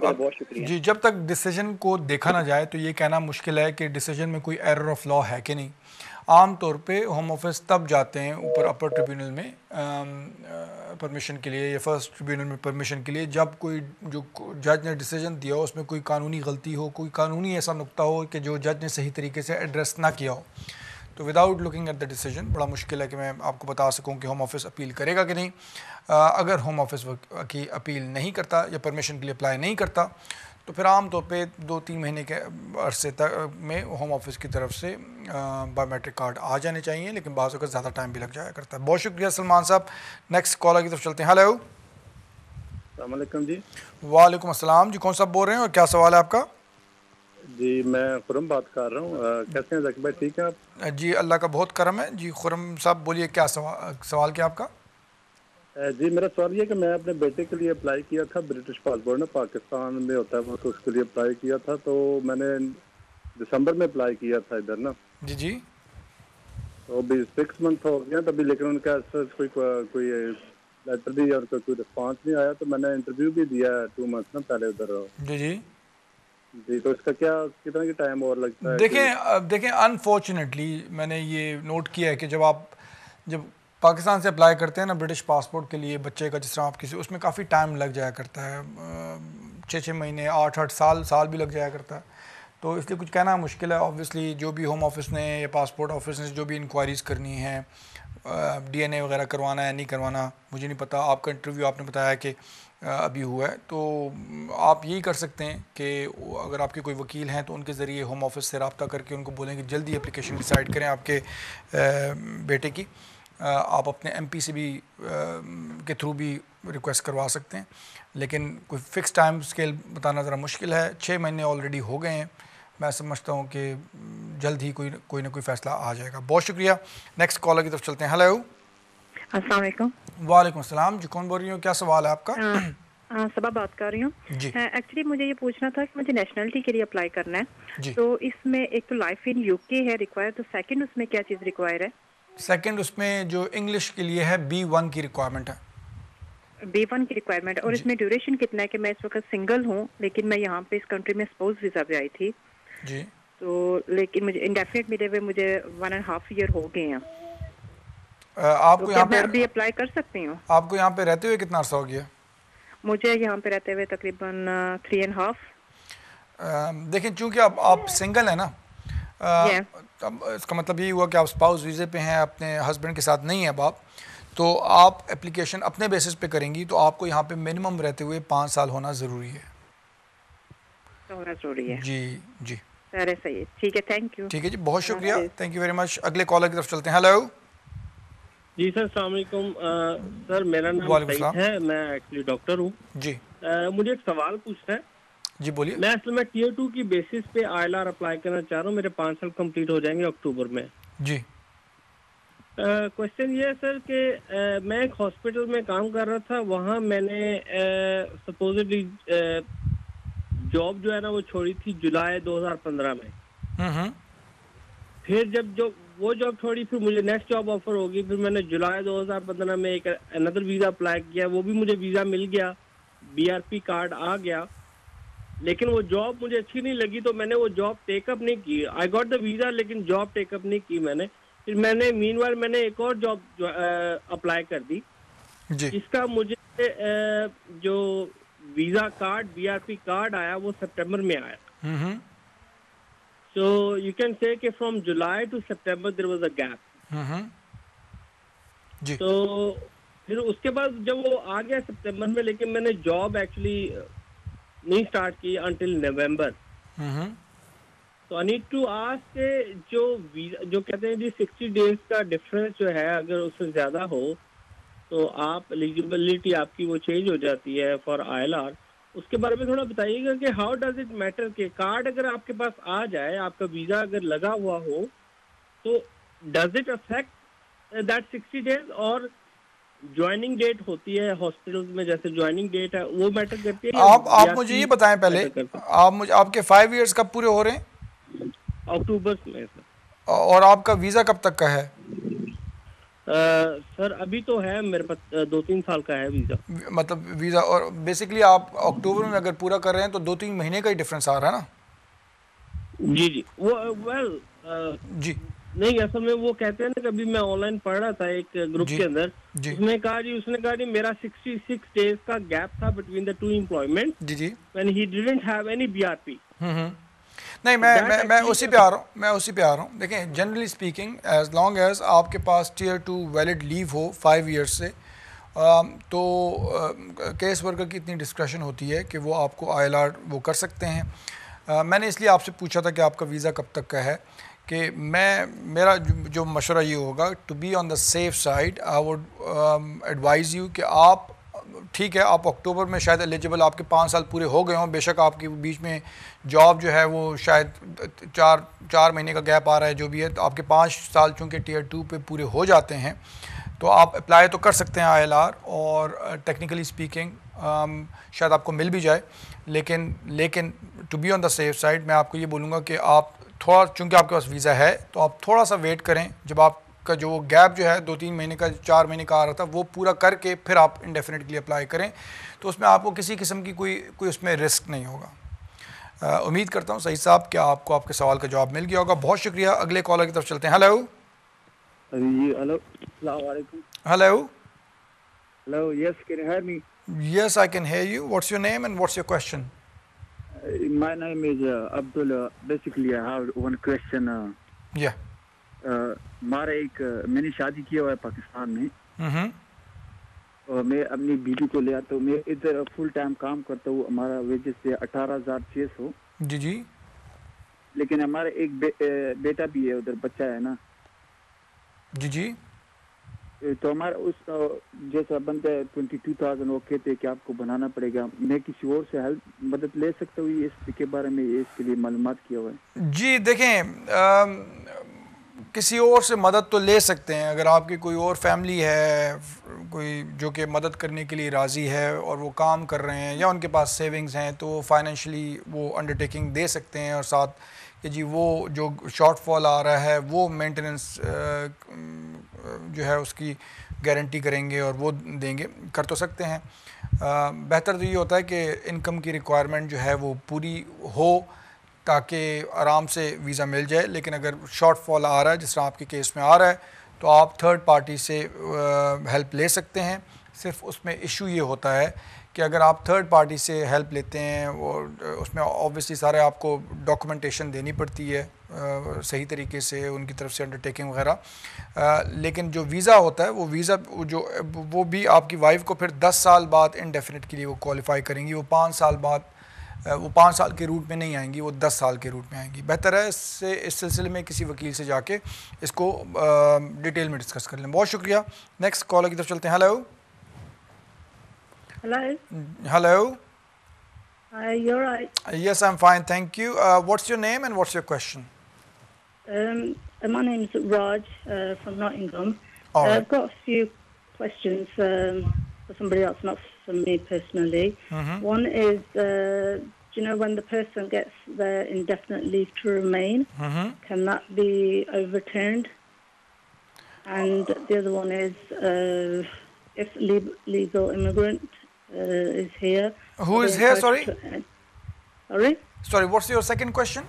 بہت شکریہ۔ جی جب تک ڈیسیجن کو دیکھا نہ جائے تو یہ کہنا مشکل ہے کہ ڈیسیجن میں کوئی ایرر آف لا ہے کہ نہیں۔ عام طور پہ ہوم آفس تب جاتے ہیں اوپر اپر ٹریبیونل میں پرمیشن کے لیے یا فرسٹ ٹریبیونل میں پرمیشن کے لیے۔ جب کوئی جو جج نے ڈیسیجن دیا ہو اس میں کوئی قانونی غلطی ہو کوئی قانونی ایسا نقطہ ہو کہ جو جج نے صحیح طریقے سے ایڈریس نہ کیا ہو۔ تو without looking at the decision بڑا مشکل ہے کہ میں آپ کو بتا سکوں کہ ہوم آفس اپیل کرے گا کہ نہیں۔ اگر ہوم آفس کی اپیل نہیں کرتا یا پرمیشن کے لیے اپلائی نہیں کرتا تو پھر عام طور پہ دو تین مہینے کے عرصے تک میں ہوم آفس کی طرف سے بایو میٹرک کارڈ آ جانے چاہیے لیکن بعض اوقات زیادہ ٹائم بھی لگ جایا کرتا ہے۔ بہت شکریہ سلمان صاحب۔ نیکسٹ کالر کی طرف چلتے ہیں۔ ہلو السلام علیکم جی۔ وعلیکم السلام۔ جی کون صاحب بول رہے ہیں اور کیا سوال ہے آپ کا؟ جی میں خرم بات کر رہا ہوں۔ کیسے ہیں ذکی بھائی ٹھیک ہے آپ؟ جی اللہ کا بہت کرم ہے۔ جی خرم صاحب بولیے کیا سوال کیا آپ کا؟ جی میرا سوال یہ کہ میں اپنے بیٹے کے لیے اپلائی کیا تھا برٹش پاسپورٹ نا پاکستان میں ہوتا ہے تو اس کے لیے اپلائی کیا تھا۔ تو میں نے دسمبر میں اپلائی کیا تھا ادھر نا۔ جی جی۔ تو ابھی سکس منتھ ہو گیا تو ابھی لیکن ان کا کوئی کوئی لیٹر بھی اور کوئی رسپانس نہیں آیا۔ تو میں نے انٹرویو بھی دیا ہے ٹو منتھ نا پہلے ادھر۔ جی جی۔ جی تو اس کا کیا کتنا کی ٹائم اور لگتا ہے دیکھیں دیکھیں انفارچونیٹلی میں نے یہ نوٹ کیا ہے کہ جب آپ، جب پاکستان سے اپلائی کرتے ہیں نا برٹش پاسپورٹ کے لیے بچے کا، جس طرح آپ کسی، اس میں کافی ٹائم لگ جایا کرتا ہے۔ چھ چھ مہینے، آٹھ آٹھ سال سال بھی لگ جایا کرتا ہے۔ تو اس لیے کچھ کہنا مشکل ہے۔ آبویسلی جو بھی ہوم آفس نے، یا پاسپورٹ آفس نے جو بھی انکوائریز کرنی ہے ڈی این اے وغیرہ کروانا ہے، نہیں کروانا، مجھے نہیں پتا۔ آپ کا انٹرویو آپ نے بتایا کہ ابھی ہوا ہے۔ تو آپ یہی کر سکتے ہیں کہ اگر آپ کے کوئی وکیل ہیں تو ان کے ذریعے ہوم آفس سے رابطہ کر کے ان کو بولیں کہ جلدی اپلیکیشن ڈیسائیڈ کریں آپ کے بیٹے کی۔ آپ اپنے ایم پی سے بھی کے تھرو بھی ریکویسٹ کروا سکتے ہیں۔ لیکن کوئی فکس ٹائم اسکیل بتانا ذرا مشکل ہے۔ چھ مہینے آلریڈی ہو گئے ہیں۔ میں سمجھتا ہوں کہ جلد ہی کوئی کوئی نہ کوئی فیصلہ آ جائے گا۔ بہت شکریہ۔ نیکسٹ کالر کی طرف چلتے ہیں۔ ہلو السلام علیکم۔ وعلیکم السلام جی کون بول رہی ہوں کیا سوال ہے آپ کا؟ صبح بات کر رہی ہوں۔ جی۔ ایکچولی مجھے یہ پوچھنا تھا کہ مجھے نیشنلٹی کے لیے اپلائی کرنا ہے۔ جی۔ تو اس میں ایک تو لائف ان یو کے ہے ریکوائر تو سیکنڈ اس میں کیا چیز ریکوائر ہے؟ سیکنڈ اس میں جو انگلش کے لیے ہے بی ون کی ریکوائرمنٹ ہے۔ بی ون کی ریکوائرمنٹ اور اس میں ڈیوریشن کتنا ہے کہ میں اس وقت سنگل ہوں لیکن میں یہاں پہ اس کنٹری میں سپوز ویزا پہ آئی تھی۔ جی۔ تو لیکن مجھے انڈیفینٹ ملے ہوئے مجھے ون اینڈ ہاف ایئر ہو گئے ہیں۔ آپ کو یہاں پہ ابھی اپلائی کر سکتی ہوں؟ آپ کو یہاں پہ رہتے ہوئے کتنا عرصہ ہو گیا؟ مجھے یہاں پہ رہتے ہوئے تقریباً تھری اینڈ ہاف دیکھیں چونکہ اب آپ سنگل ہیں نا اس کا مطلب یہی ہوا کہ آپ اسپاؤس ویزے پہ ہیں اپنے ہسبینڈ کے ساتھ نہیں ہیں اب آپ تو آپ اپلیکیشن اپنے بیسس پہ کریں گی تو آپ کو یہاں پہ منیمم رہتے ہوئے پانچ سال ہونا ضروری ہے۔ ہونا ضروری ہے۔ جی جی۔ ٹھیک ہے تھینک یو ٹھیک ہے جی بہت شکریہ۔ تھینک یو ویری مچ اگلے کالر کی طرف چلتے ہیں۔ ہلو جی سر السلام علیکم۔ سر میرا نام سعید ہے۔ میں ایکچولی ڈاکٹر ہوں۔ جی۔ مجھے ایک سوال پوچھنا ہے۔ جی بولیے۔ میں اصل میں ٹیئر ٹو کی بیسس پہ آئی ایل آر اپلائی کرنا چاہ رہا ہوں۔ میرے پانچ سال کمپلیٹ ہو جائیں گے اکتوبر میں۔ جی۔ کوشچن یہ ہے سر کہ میں ایک ہاسپٹل میں کام کر رہا تھا۔ وہاں میں نے سپوزلی جاب جو ہے نا وہ چھوڑی تھی جولائی دو ہزار پندرہ میں۔ پھر جب جو وہ جاب چھوڑی پھر مجھے نیکسٹ جاب آفر ہوگی پھر میں نے جولائی دو ہزار پندرہ میں ایک اندر ویزا اپلائی کیا وہ بھی مجھے ویزا مل گیا بی آر پی کارڈ آ گیا۔ لیکن وہ جاب مجھے اچھی نہیں لگی تو میں نے وہ جاب ٹیک اپ نہیں کی۔ آئی گاٹ دا ویزا لیکن جاب ٹیک اپ نہیں کی میں نے۔ پھر میں نے مین وائل میں نے ایک اور جاب اپلائی کر دی۔ جی۔ اس کا مجھے جو visa card B R P card آیا وہ سپٹمبر میں آیا۔ سو یو کین سی کہ from July to September there was a gap تو پھر اس کے بعد جب وہ آ گیا سپٹمبر میں لیکن میں نے جاب ایکچولی نہیں اسٹارٹ کی انٹل نومبر تو آئی نیڈ ٹو آس کے جو جو کہتے ہیں جی سکسٹی ڈیز کا ڈفرینس جو ہے اگر اس سے زیادہ ہو تو آپ ایلیجیبلٹی آپ کی وہ چینج ہو جاتی ہے فار آئی ایل آر اس کے بارے میں تھوڑا بتائیے گا کہ ہاؤ ڈز اٹ میٹر کہ کارڈ اگر آپ کے پاس آ جائے آپ کا ویزا اگر لگا ہوا ہو تو does it affect that sixty days اور جوائننگ ڈیٹ ہوتی ہے ہاسپٹل میں؟ جیسے جوائننگ ڈیٹ ہے وہ میٹر کرتی ہے آپ آپ مجھے یہ بتائیں پہلے آپ مجھے آپ کے فائیو ایئرس کب پورے ہو رہے ہیں؟ اکتوبر میں اور آپ کا ویزا کب تک کا ہے؟ سر ابھی تو ہے میرے پاس دو تین سال کا ہے ویزا۔ مطلب ویزا اور بیسکلی آپ اکتوبر میں اگر پورا کر رہے ہیں تو دو تین مہینے کا ہی ڈفرینس آ رہا ہے نا؟ جی جی۔ وہ ویل جی۔ نہیں اصل میں وہ کہتے ہیں نا کہ ابھی میں آن لائن پڑھ رہا تھا ایک گروپ کے اندر۔ اس نے کہا جی اس نے کہا جی میرا سکسٹی سکس ڈیز کا گیپ تھا بٹوین دا ٹو امپلائمنٹ جی جی۔ When he didn't have any B R P نہیں میں میں اسی پہ آ رہا ہوں میں اسی پہ آ رہا ہوں۔ دیکھیں generally speaking as long as آپ کے پاس ٹیئر ٹو ویلڈ لیو ہو فائیو ایئرس سے تو کیس ورکر کی اتنی ڈسکریشن ہوتی ہے کہ وہ آپ کو آئی ایل آر وہ کر سکتے ہیں۔ میں نے اس لیے آپ سے پوچھا تھا کہ آپ کا ویزا کب تک کا ہے کہ میں میرا جو مشورہ یہ ہوگا to be on the safe side I would advise you کہ آپ ٹھیک ہے، آپ اکتوبر میں شاید ایلیجیبل آپ کے پانچ سال پورے ہو گئے ہوں، بے شک آپ کے بیچ میں جاب جو ہے وہ شاید چار چار مہینے کا گیپ آ رہا ہے، جو بھی ہے، تو آپ کے پانچ سال چونکہ ٹیئر ٹو پہ پورے ہو جاتے ہیں، تو آپ اپلائی تو کر سکتے ہیں آئی ایل آر اور ٹیکنیکلی اسپیکنگ شاید آپ کو مل بھی جائے، لیکن لیکن to be on the safe side میں آپ کو یہ بولوں گا کہ آپ تھوڑا، چونکہ آپ کے پاس ویزا ہے، تو آپ تھوڑا سا ویٹ کریں، جب آپ کا جو گیپ جو ہے دو تین مہینے کا چار مہینے کا آ رہا تھا وہ پورا کر کے پھر آپ انڈیفینٹ کے لیے اپلائی کریں تو اس میں آپ کو کسی قسم کی کوئی کوئی اس میں رسک نہیں ہوگا امید کرتا ہوں صحیح صاحب کہ آپ کو آپ کے سوال کا جواب مل گیا ہوگا بہت شکریہ اگلے کالر کی طرف چلتے ہیں hello hello. Assalamu alaikum. Hello. Hello. Yes, can you hear me? Yes, I can hear you. What's your name and what's your question? Uh, my name is uh, Abdul. Uh, basically, I have ہمارا ایک میں نے شادی کیا ہوا ہے پاکستان میں. اور میں اپنی بیٹی کو لے آتا ہوں۔ میں ادھر فل ٹائم کام کرتا ہوں۔ ہمارا ویجز سے اٹھارہ ہزار چھ سو۔ جی جی۔ لیکن ہمارا ایک بیٹا بھی ہے ادھر بچہ ہے نا۔ جی جی۔ تو ہمارا اس جیسا بنتا ہے ٹوینٹی ٹو تھاؤزینڈ وہ کہتے ہیں کہ آپ کو بنانا پڑے گا۔ میں کسی اور سے ہیلپ مدد لے سکتا ہوں؟ اس کے بارے میں اس کے لیے معلومات کیا ہوا ہے؟ جی دیکھیں کسی اور سے مدد تو لے سکتے ہیں۔ اگر آپ کی کوئی اور فیملی ہے، کوئی جو کہ مدد کرنے کے لیے راضی ہے اور وہ کام کر رہے ہیں یا ان کے پاس سیونگز ہیں، تو فائنینشلی وہ انڈرٹیکنگ دے سکتے ہیں اور ساتھ کہ جی وہ جو شارٹ فال آ رہا ہے، وہ مینٹیننس جو ہے اس کی گارنٹی کریں گے اور وہ دیں گے۔ کر تو سکتے ہیں۔ بہتر تو یہ ہوتا ہے کہ انکم کی ریکوائرمنٹ جو ہے وہ پوری ہو۔ تاکہ آرام سے ویزا مل جائے، لیکن اگر شارٹ فال آ رہا ہے، جس طرح آپ کے کیس میں آ رہا ہے، تو آپ تھرڈ پارٹی سے ہیلپ لے سکتے ہیں۔ صرف اس میں ایشو یہ ہوتا ہے کہ اگر آپ تھرڈ پارٹی سے ہیلپ لیتے ہیں اور اس میں آبویسلی سارے آپ کو ڈاکومنٹیشن دینی پڑتی ہے صحیح طریقے سے، ان کی طرف سے انڈرٹیکنگ وغیرہ۔ لیکن جو ویزا ہوتا ہے، وہ ویزا جو، وہ بھی آپ کی وائف کو پھر دس سال بعد انڈیفینٹ کے لیے وہ کوالیفائی کریں گی، وہ پانچ سال بعد وہ پانچ سال کے روٹ میں نہیں آئیں گی وہ دس سال کے روٹ میں آئیں گی۔ بہتر ہے اس سے اس سلسلے میں کسی وکیل سے جا کے اس کو ڈیٹیل میں ڈسکس کر لیں۔ بہت شکریہ۔ نیکسٹ کالر کی طرف چلتے ہیں۔ Hello hello yes I am fine thank you what's your name and what's your question questions um, for somebody else, not for me personally. Mm-hmm. One is, uh, you know, when the person gets their indefinite leave to remain, mm-hmm. can that be overturned? And the other one is, uh, if le- legal immigrant uh, is here. Who is here, sorry? To, sorry? Sorry, what's your second question?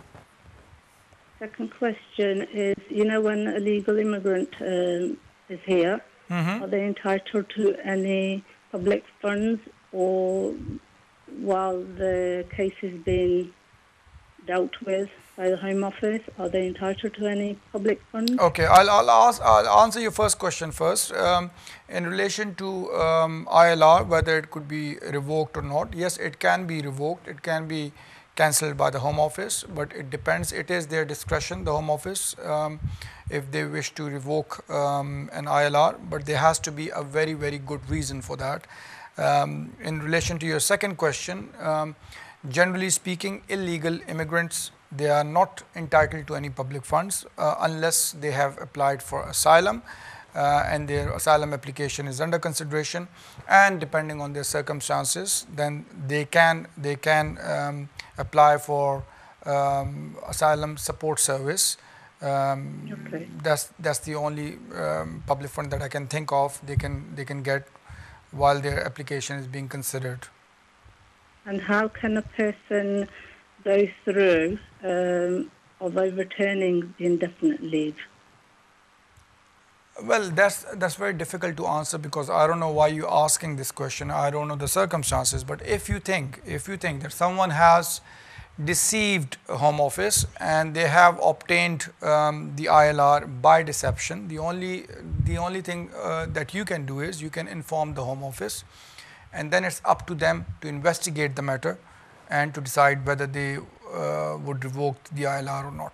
Second question is, you know, when a legal immigrant um, is here, mm-hmm. are they entitled to any public funds or while the case is being dealt with by the Home Office? Are they entitled to any public funds? Okay, I'll, I'll, ask, I'll answer your first question first. Um, in relation to um, ILR, whether it could be revoked or not, yes, it can be revoked. It can be cancelled by the Home Office, but it depends. It is their discretion, the Home Office. Um, if they wish to revoke um, an ILR, but there has to be a very, very good reason for that. Um, in relation to your second question, um, generally speaking, illegal immigrants, they are not entitled to any public funds uh, unless they have applied for asylum uh, and their asylum application is under consideration, and depending on their circumstances, then they can they can um, apply for asylum support service. Um, okay. That's that's the only um, public fund that I can think of. They can they can get while their application is being considered. And how can a person go through um, of overturning the indefinite leave? Well, that's that's very difficult to answer because I don't know why you're asking this question. I don't know the circumstances. But if you think if you think that someone has deceived Home Office and they have obtained um, the ILR by deception. The only, the only thing uh, that you can do is you can inform the Home Office and then it's up to them to investigate the matter and to decide whether they uh, would revoke the ILR or not.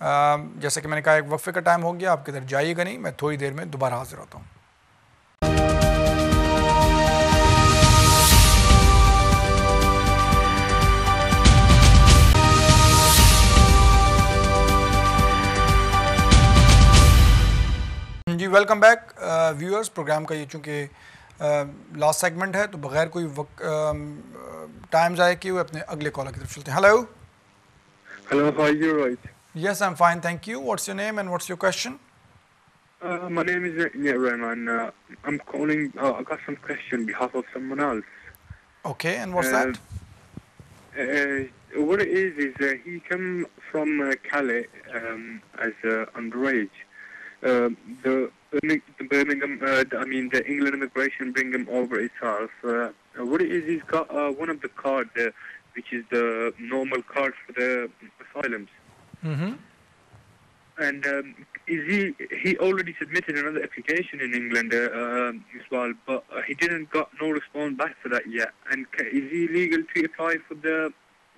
جیسا کہ میں نے کہا، ایک وقفے کا time ہو گیا، آپ کدھر جائیے گا نہیں، میں تھوڑی دیر میں دوبارہ حاضر ہوتا ہوں۔ جی ویلکم بیک ویورز پروگرام کا یہ چونکہ لاسٹ سیگمنٹ ہے، تو بغیر کوئی وقت ٹائم ضائع کیے ہوئے اپنے اگلے کالر کی طرف چلتے ہیں۔ Hello hello hi you right Yes, I'm fine, thank you. What's your name and what's your question? Uh, my name is yeah, Rahman. Uh, I'm calling. Uh, I got some question on behalf of someone else. Okay, and what's Uh, that? Uh, what it is is uh, he came from uh, Calais um, as uh, underage. The the Birmingham, uh, I mean the England immigration bring him over itself. What it is, he's got uh, one of the card, uh, which is the normal card for the asylums. Mm-hmm. And um, is he he already submitted another application in England uh, um, as well, but uh, he didn't got no response back for that yet. And is he legal to apply for the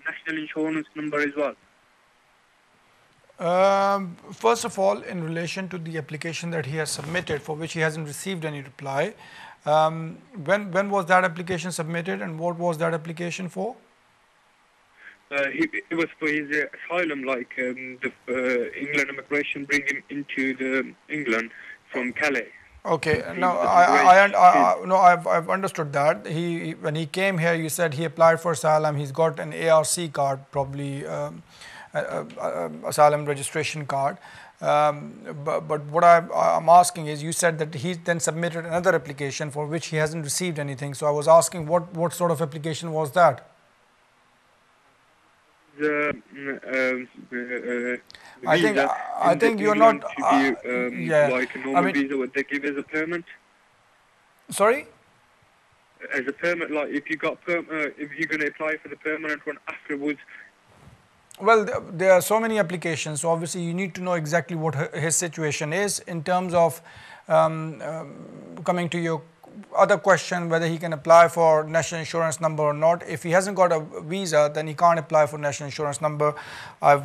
national insurance number as well? Um, first of all, in relation to the application that he has submitted, for which he hasn't received any reply, um, when when was that application submitted, and what was that application for? Uh, he, it was for his uh, asylum, like um, the uh, England immigration bring him into the England from Calais. Okay, He no, I, I, I. I, no, I've, I've understood that. He, he- when he came here, you said he applied for asylum. He's got an ARC card, probably um, a, a, a- asylum registration card. Um, but, but what I, I'm asking is, you said that he then submitted another application for which he hasn't received anything. So I was asking, what, what sort of application was that? The, um, uh, uh, I think- I think you're not- to be, uh, um, yeah, like a I normal mean- visa, what they give as a permit. Sorry. as a permit, like if you got perm, uh, if you're going to apply for the permanent one afterwards, Well, there are so many applications, so obviously you need to know exactly what his situation is in terms of um, um, coming to your other question whether he can apply for national insurance number or not. If he hasn't got a visa, then he can't apply for national insurance number. I've,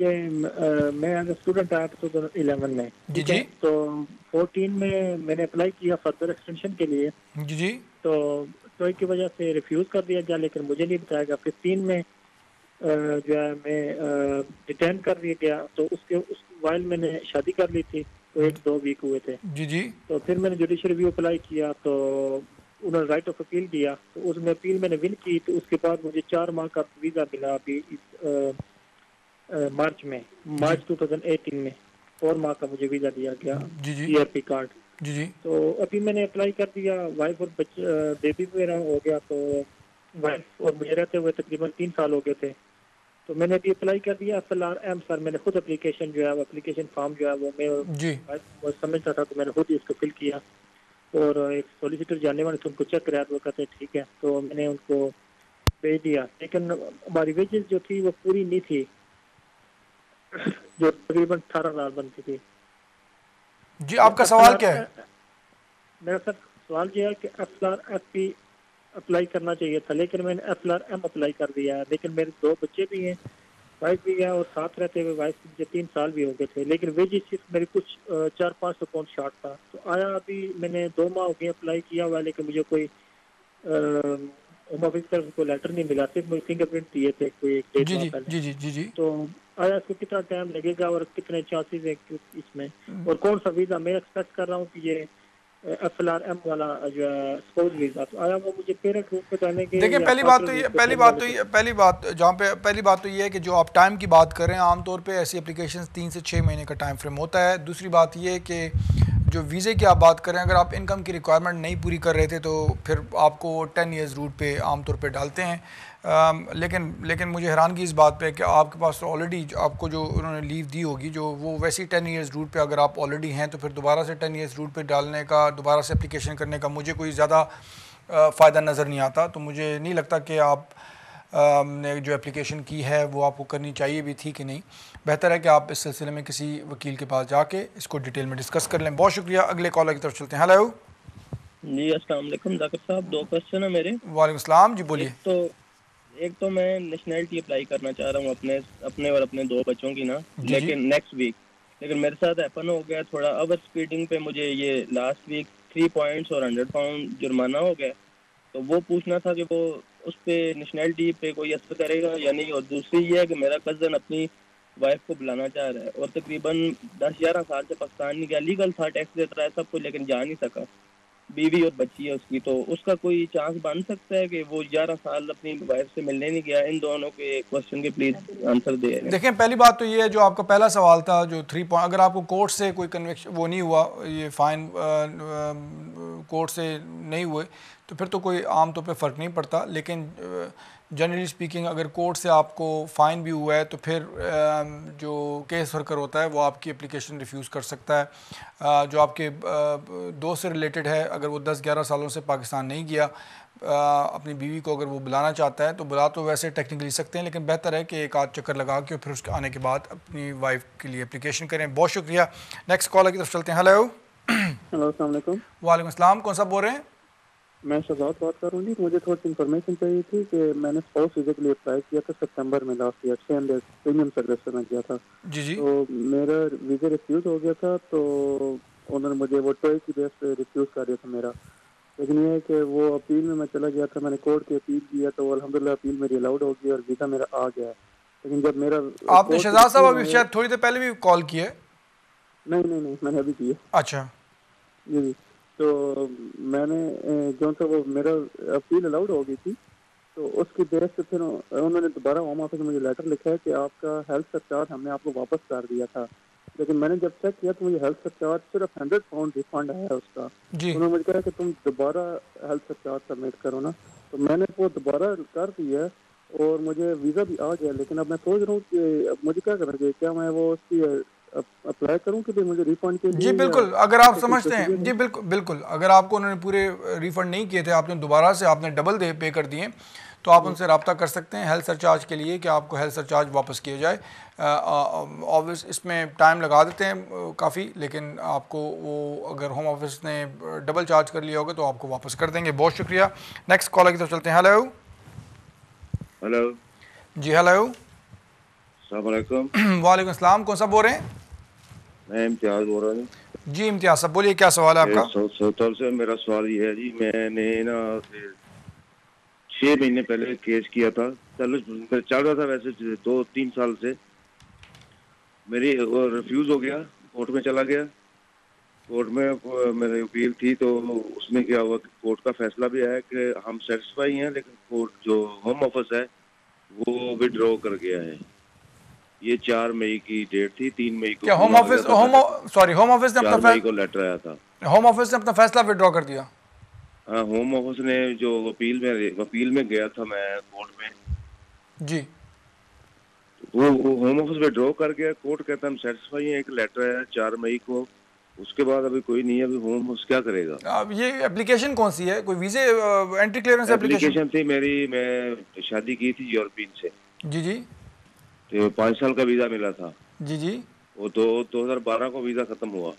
کہ میں as a student آیا تھا to eleven میں جی، جی۔ تو fourteen میں میں نے apply کیا فردر ایکسٹینشن کے لیے۔ جی جی۔ تو ٹوئی کی وجہ سے ریفیوز کر دیا گیا لیکن مجھے نہیں بتایا گیا۔ ففٹین میں جو ہے میں ڈیٹین کر دیا گیا۔ تو اس کے اس وائل میں نے شادی کر لی تھی تو ایک دو ویک ہوئے تھے۔ جی جی۔ تو پھر میں نے جوڈیشل ریویو اپلائی کیا تو انہوں نے رائٹ آف اپیل دیا۔ تو اس میں اپیل میں نے ون کی تو اس کے بعد مجھے چار ماہ کا ویزا ملا۔ ابھی مارچ میں مارچ جی۔ ٹو تھاؤزینڈ ایٹین میں اور ماہ کا مجھے ویزا دیا گیا جی جی۔ آر پی کارڈ جی جی۔ تو ابھی میں نے اپلائی کر دیا وائف اور بیبی وغیرہ ہو گیا تو وائف اور مجھے رہتے ہوئے تقریباً تین سال ہو گئے تھے۔ تو میں نے ابھی اپلائی کر دیا۔ F L R M sir میں نے خود اپلیکیشن جو ہے وہ اپلیکیشن فارم جو ہے وہ میں جی۔ سمجھتا تھا تو میں نے خود اس کو فل کیا۔ اور ایک سولیسیٹر جانے والے تھے ان کو چیک کرایا تو وہ کہتے ہیں ٹھیک ہے۔ تو میں نے ان کو بھیج دیا۔ لیکن ہماری ویجز جو تھی وہ پوری نہیں تھی۔ جو تقریباً اٹھارہ ہزار بنتی تھی۔ جی آپ کا سوال کیا ہے؟ میرا سر سوال یہ ہے کہ F R F P apply کرنا چاہیے تھا لیکن میں نے ایف آر ایم اپلائی کر دیا ہے۔ لیکن میرے دو بچے بھی ہیں وائف بھی ہے اور ساتھ رہتے ہوئے وائف مجھے تین سال بھی ہو گئے تھے۔ لیکن ویجی صرف میرے کچھ چار پانچ سو پاؤنڈ شارٹ تھا۔ تو آیا ابھی میں نے دو ماہ ہو گئے اپلائی کیا ہوا لیکن مجھے کوئی ہوم آفس کا ان کو لیٹر نہیں ملا صرف مجھے فنگر پرنٹ دیے تھے کوئی ایک ڈیٹ جی جی جی جی جی تو آیا اس کو کتنا ٹائم لگے گا اور کتنے چانسز ہیں اس میں اور کون سا ویزا میں ایکسپیکٹ کر رہا ہوں کہ یہ دیکھیں پہلی بات تو یہ پہلی بات تو یہ پہلی جہاں پہ پہلی بات تو یہ ہے کہ جو آپ ٹائم کی بات کر رہے ہیں عام طور پہ ایسی اپلیکیشنز تین سے چھ مہینے کا ٹائم فریم ہوتا ہے دوسری بات یہ ہے کہ جو ویزے کی آپ بات کریں اگر آپ انکم کی ریکوائرمنٹ نہیں پوری کر رہے تھے، تو پھر آپ کو وہ ٹین ایئرز روٹ پہ عام طور پہ ڈالتے ہیں۔ لیکن لیکن مجھے حیرانگی اس بات پہ کہ آپ کے پاس تو آلریڈی آپ کو جو انہوں نے لیو دی ہوگی، جو وہ ویسی ٹین ایئرز روٹ پہ اگر آپ آلریڈی ہیں، تو پھر دوبارہ سے ٹین ایئرز روٹ پہ ڈالنے کا، دوبارہ سے اپلیکیشن کرنے کا مجھے کوئی زیادہ فائدہ نظر نہیں آتا۔ تو مجھے نہیں لگتا کہ آپ نے جو اپلیکیشن کی ہے وہ آپ کو کرنی چاہیے بھی تھی کہ نہیں۔ بہتر ہے کہ آپ اس سلسلے میں کسی وکیل کے پاس جا کے اس کو ڈیٹیل میں ڈسکس کر لیں۔ بہت شکریہ۔ اگلے کالر کی طرف چلتے ہیں۔ ہیلو جی السلام علیکم۔ ڈاکٹر صاحب دو کوشچن ہیں میرے۔ وعلیکم السلام۔ جی بولیے۔ تو ایک تو میں نیشنلٹی اپلائی کرنا چاہ رہا ہوں اپنے اپنے اور اپنے دو بچوں کی نا۔ جی، جی۔ لیکن نیکسٹ ویک لیکن میرے ساتھ ایپن ہو گیا۔ تھوڑا اوور اسپیڈنگ پہ مجھے یہ لاسٹ ویک تھری پوائنٹس اور ہنڈریڈ پاؤنڈ جرمانہ ہو گیا۔ تو وہ پوچھنا تھا کہ وہ اس پہ نیشنلٹی پہ کوئی اثر کرے گا یا نہیں؟ اور دوسری یہ ہے کہ میرا کزن اپنی وائف کو بلانا چاہ رہا ہے اور تقریباً دس گیارہ سال سے پاکستان نہیں گیا لیگل تھا ٹیکس دیتا رہا ہے سب کچھ لیکن جا نہیں سکا۔ بیوی اور بچی ہے اس کی تو اس کا کوئی چانس بن سکتا ہے کہ وہ گیارہ سال اپنی وائف سے ملنے نہیں گیا؟ ان دونوں کے کوشچن کے پلیز آنسر دے دیکھیں پہلی بات تو یہ ہے جو آپ کا پہلا سوال تھا جو تھری پوائنٹ اگر آپ کو کورٹ سے کوئی کنوکشن وہ نہیں ہوا یہ فائن کورٹ سے نہیں ہوئے تو پھر تو کوئی عام طور پہ فرق نہیں پڑتا لیکن آ, جنرلی اسپیکنگ اگر کورٹ سے آپ کو فائن بھی ہوا ہے تو پھر جو کیس ورکر ہوتا ہے وہ آپ کی اپلیکیشن ریفیوز کر سکتا ہے۔ جو آپ کے دوست سے ریلیٹڈ ہے اگر وہ دس گیارہ سالوں سے پاکستان نہیں گیا اپنی بیوی کو اگر وہ بلانا چاہتا ہے تو بلا تو ویسے ٹیکنیکلی سکتے ہیں لیکن بہتر ہے کہ ایک آدھ چکر لگا کے پھر اس کے آنے کے بعد اپنی وائف کے لیے اپلیکیشن کریں۔ بہت شکریہ۔ نیکسٹ کالر کی طرف چلتے ہیں۔ ہلو ہلو السلام علیکم۔ وعلیکم السلام۔ کون سا بول رہے ہیں؟ میں شہزاد بات کر رہا ہوں جی مجھے تھوڑی انفارمیشن چاہیے تھی کہ میں نے اسپاؤس ویزے کے لیے اپلائی کیا تھا سپتمبر میں لاسٹ ایئر چھ ہنڈریڈ پریمیم سروس سے میں کیا تھا۔ جی جی۔ تو میرا ویزا ریفیوز ہو گیا تھا تو انہوں نے مجھے وہ ٹوئی کی بیس پہ ریفیوز کر دیا تھا میرا۔ لیکن یہ ہے کہ وہ اپیل میں میں چلا گیا تھا میں نے کورٹ کی اپیل کیا تو الحمد للہ اپیل میری الاؤڈ ہو گئی اور ویزا میرا آ گیا ہے۔ لیکن جب میرا آپ نے شہزاد صاحب ابھی شاید تھوڑی دیر پہلے بھی کال کی ہے نہیں نہیں نہیں میں نے ابھی کی ہے۔ اچھا۔ جی جی۔ تو میں نے جو سا وہ میرا اپیل الاؤڈ ہو گئی تھی۔ تو اس کی بیس سے پھر انہوں نے دوبارہ ہوم آفس مجھے لیٹر لکھا ہے کہ آپ کا ہیلتھ سرچارج ہم نے آپ کو واپس کر دیا تھا۔ لیکن میں نے جب چیک کیا تو مجھے ہیلتھ سرچارج صرف ہنڈریڈ پاؤنڈ ریفنڈ آیا اس کا۔ جی۔ انہوں نے مجھے کہا کہ تم دوبارہ ہیلتھ سرچارج سبمٹ کرو نا۔ تو میں نے وہ دوبارہ کر دیا اور مجھے ویزا بھی آ گیا لیکن اب میں سوچ رہا ہوں کہ اب مجھے کیا کرنا چاہیے؟ کیا میں وہ اس کی اپلائی کروں کہ مجھے ریفنڈ کے جی بالکل اگر آپ سمجھتے ہیں۔ جی بالکل بالکل۔ اگر آپ کو انہوں نے پورے ریفنڈ نہیں کیے تھے آپ نے دوبارہ سے آپ نے ڈبل دے پے کر دیے تو آپ ان سے رابطہ کر سکتے ہیں ہیلتھ سرچارج کے لیے کہ آپ کو ہیلتھ سرچارج واپس کیا جائے۔ آبویس اس میں ٹائم لگا دیتے ہیں کافی لیکن آپ کو وہ اگر ہوم آفس نے ڈبل چارج کر لیا ہوگا تو آپ کو واپس کر دیں گے۔ بہت شکریہ۔ نیکسٹ کالر کی طرف چلتے ہیں۔ ہلو ہلو جی ہلو السلام علیکم۔ وعلیکم السلام کون سا بول رہے ہیں؟ میں امتیاز بول رہا ہوں۔ جی امتیاز صاحب بولیے کیا سوال ہے آپ کا؟ سوتل سے میرا سوال یہ ہے جی میں نے نا چھ مہینے پہلے کیس کیا تھا۔ چل رہا تھا ویسے دو تین سال سے۔ میری ریفیوز ہو گیا کورٹ میں چلا گیا۔ کورٹ میں میری اپیل تھی تو اس میں کیا ہوا کورٹ کا فیصلہ بھی ہے کہ ہم سیٹسفائی ہیں لیکن کورٹ جو ہوم آفس ہے وہ ودرو کر گیا ہے۔ یہ چار مئی کی ڈیٹ تھی تین مئی کو Home Office home sorry Home Office نے اپنا مئی کو لیٹر آیا تھا۔ ہوم آفس نے اپنا فیصلہ ودرا کر دیا۔ ہاں ہوم آفس نے جو وکیل میں وکیل میں گیا تھا میں کورٹ میں۔ جی۔ وہ ہوم آفس میں ڈرا کر گیا۔ کورٹ کہتا ہم سیٹسفائی ہیں ایک لیٹر ہے چار مئی کو۔ اس کے بعد ابھی کوئی نہیں ہے ابھی ہوم آفس کیا کرے گا؟ اب یہ اپلیکیشن کون سی ہے؟ کوئی ویزے انٹری کلیئرنس اپلیکیشن تھی میری میں شادی کی تھی یورپین سے۔ جی جی۔ تو پانچ سال کا ویزا ملا تھا۔ جی جی۔ وہ دو دو ہزار بارہ کو ویزا ختم ہوا۔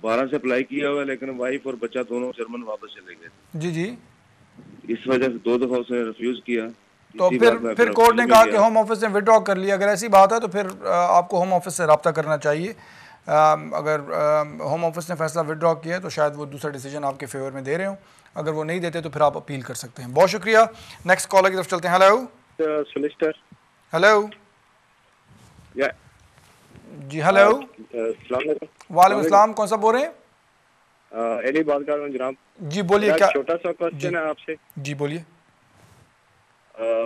بارہ سے اپلائی کیا ہوا لیکن وائف اور بچہ دونوں جرمن واپس چلے گئے۔ جی جی۔ اس وجہ سے دو دفعہ اس نے ریفیوز کیا۔ تو پھر پھر کورٹ نے کہا کہ ہوم آفس نے وڈرا کر لیا۔ اگر ایسی بات ہے تو پھر آپ کو ہوم آفس سے رابطہ کرنا چاہیے۔ اگر ہوم آفس نے فیصلہ وڈرا کیا ہے تو شاید وہ دوسرا ڈیسیجن آپ کے فیور میں دے رہے ہوں۔ اگر وہ نہیں دیتے تو پھر آپ اپیل کر سکتے ہیں۔ بہت شکریہ۔ نیکسٹ کالر کی طرف چلتے ہیں۔ ہلو سولسٹر جی ہلو السلام علیکم. وعلیکم السلام کون سا بول رہے ہیں؟ ایلی بات کر رہا ہوں جناب. جی بولیے کیا چھوٹا سا کوشچن ہے آپ سے۔ جی بولیے۔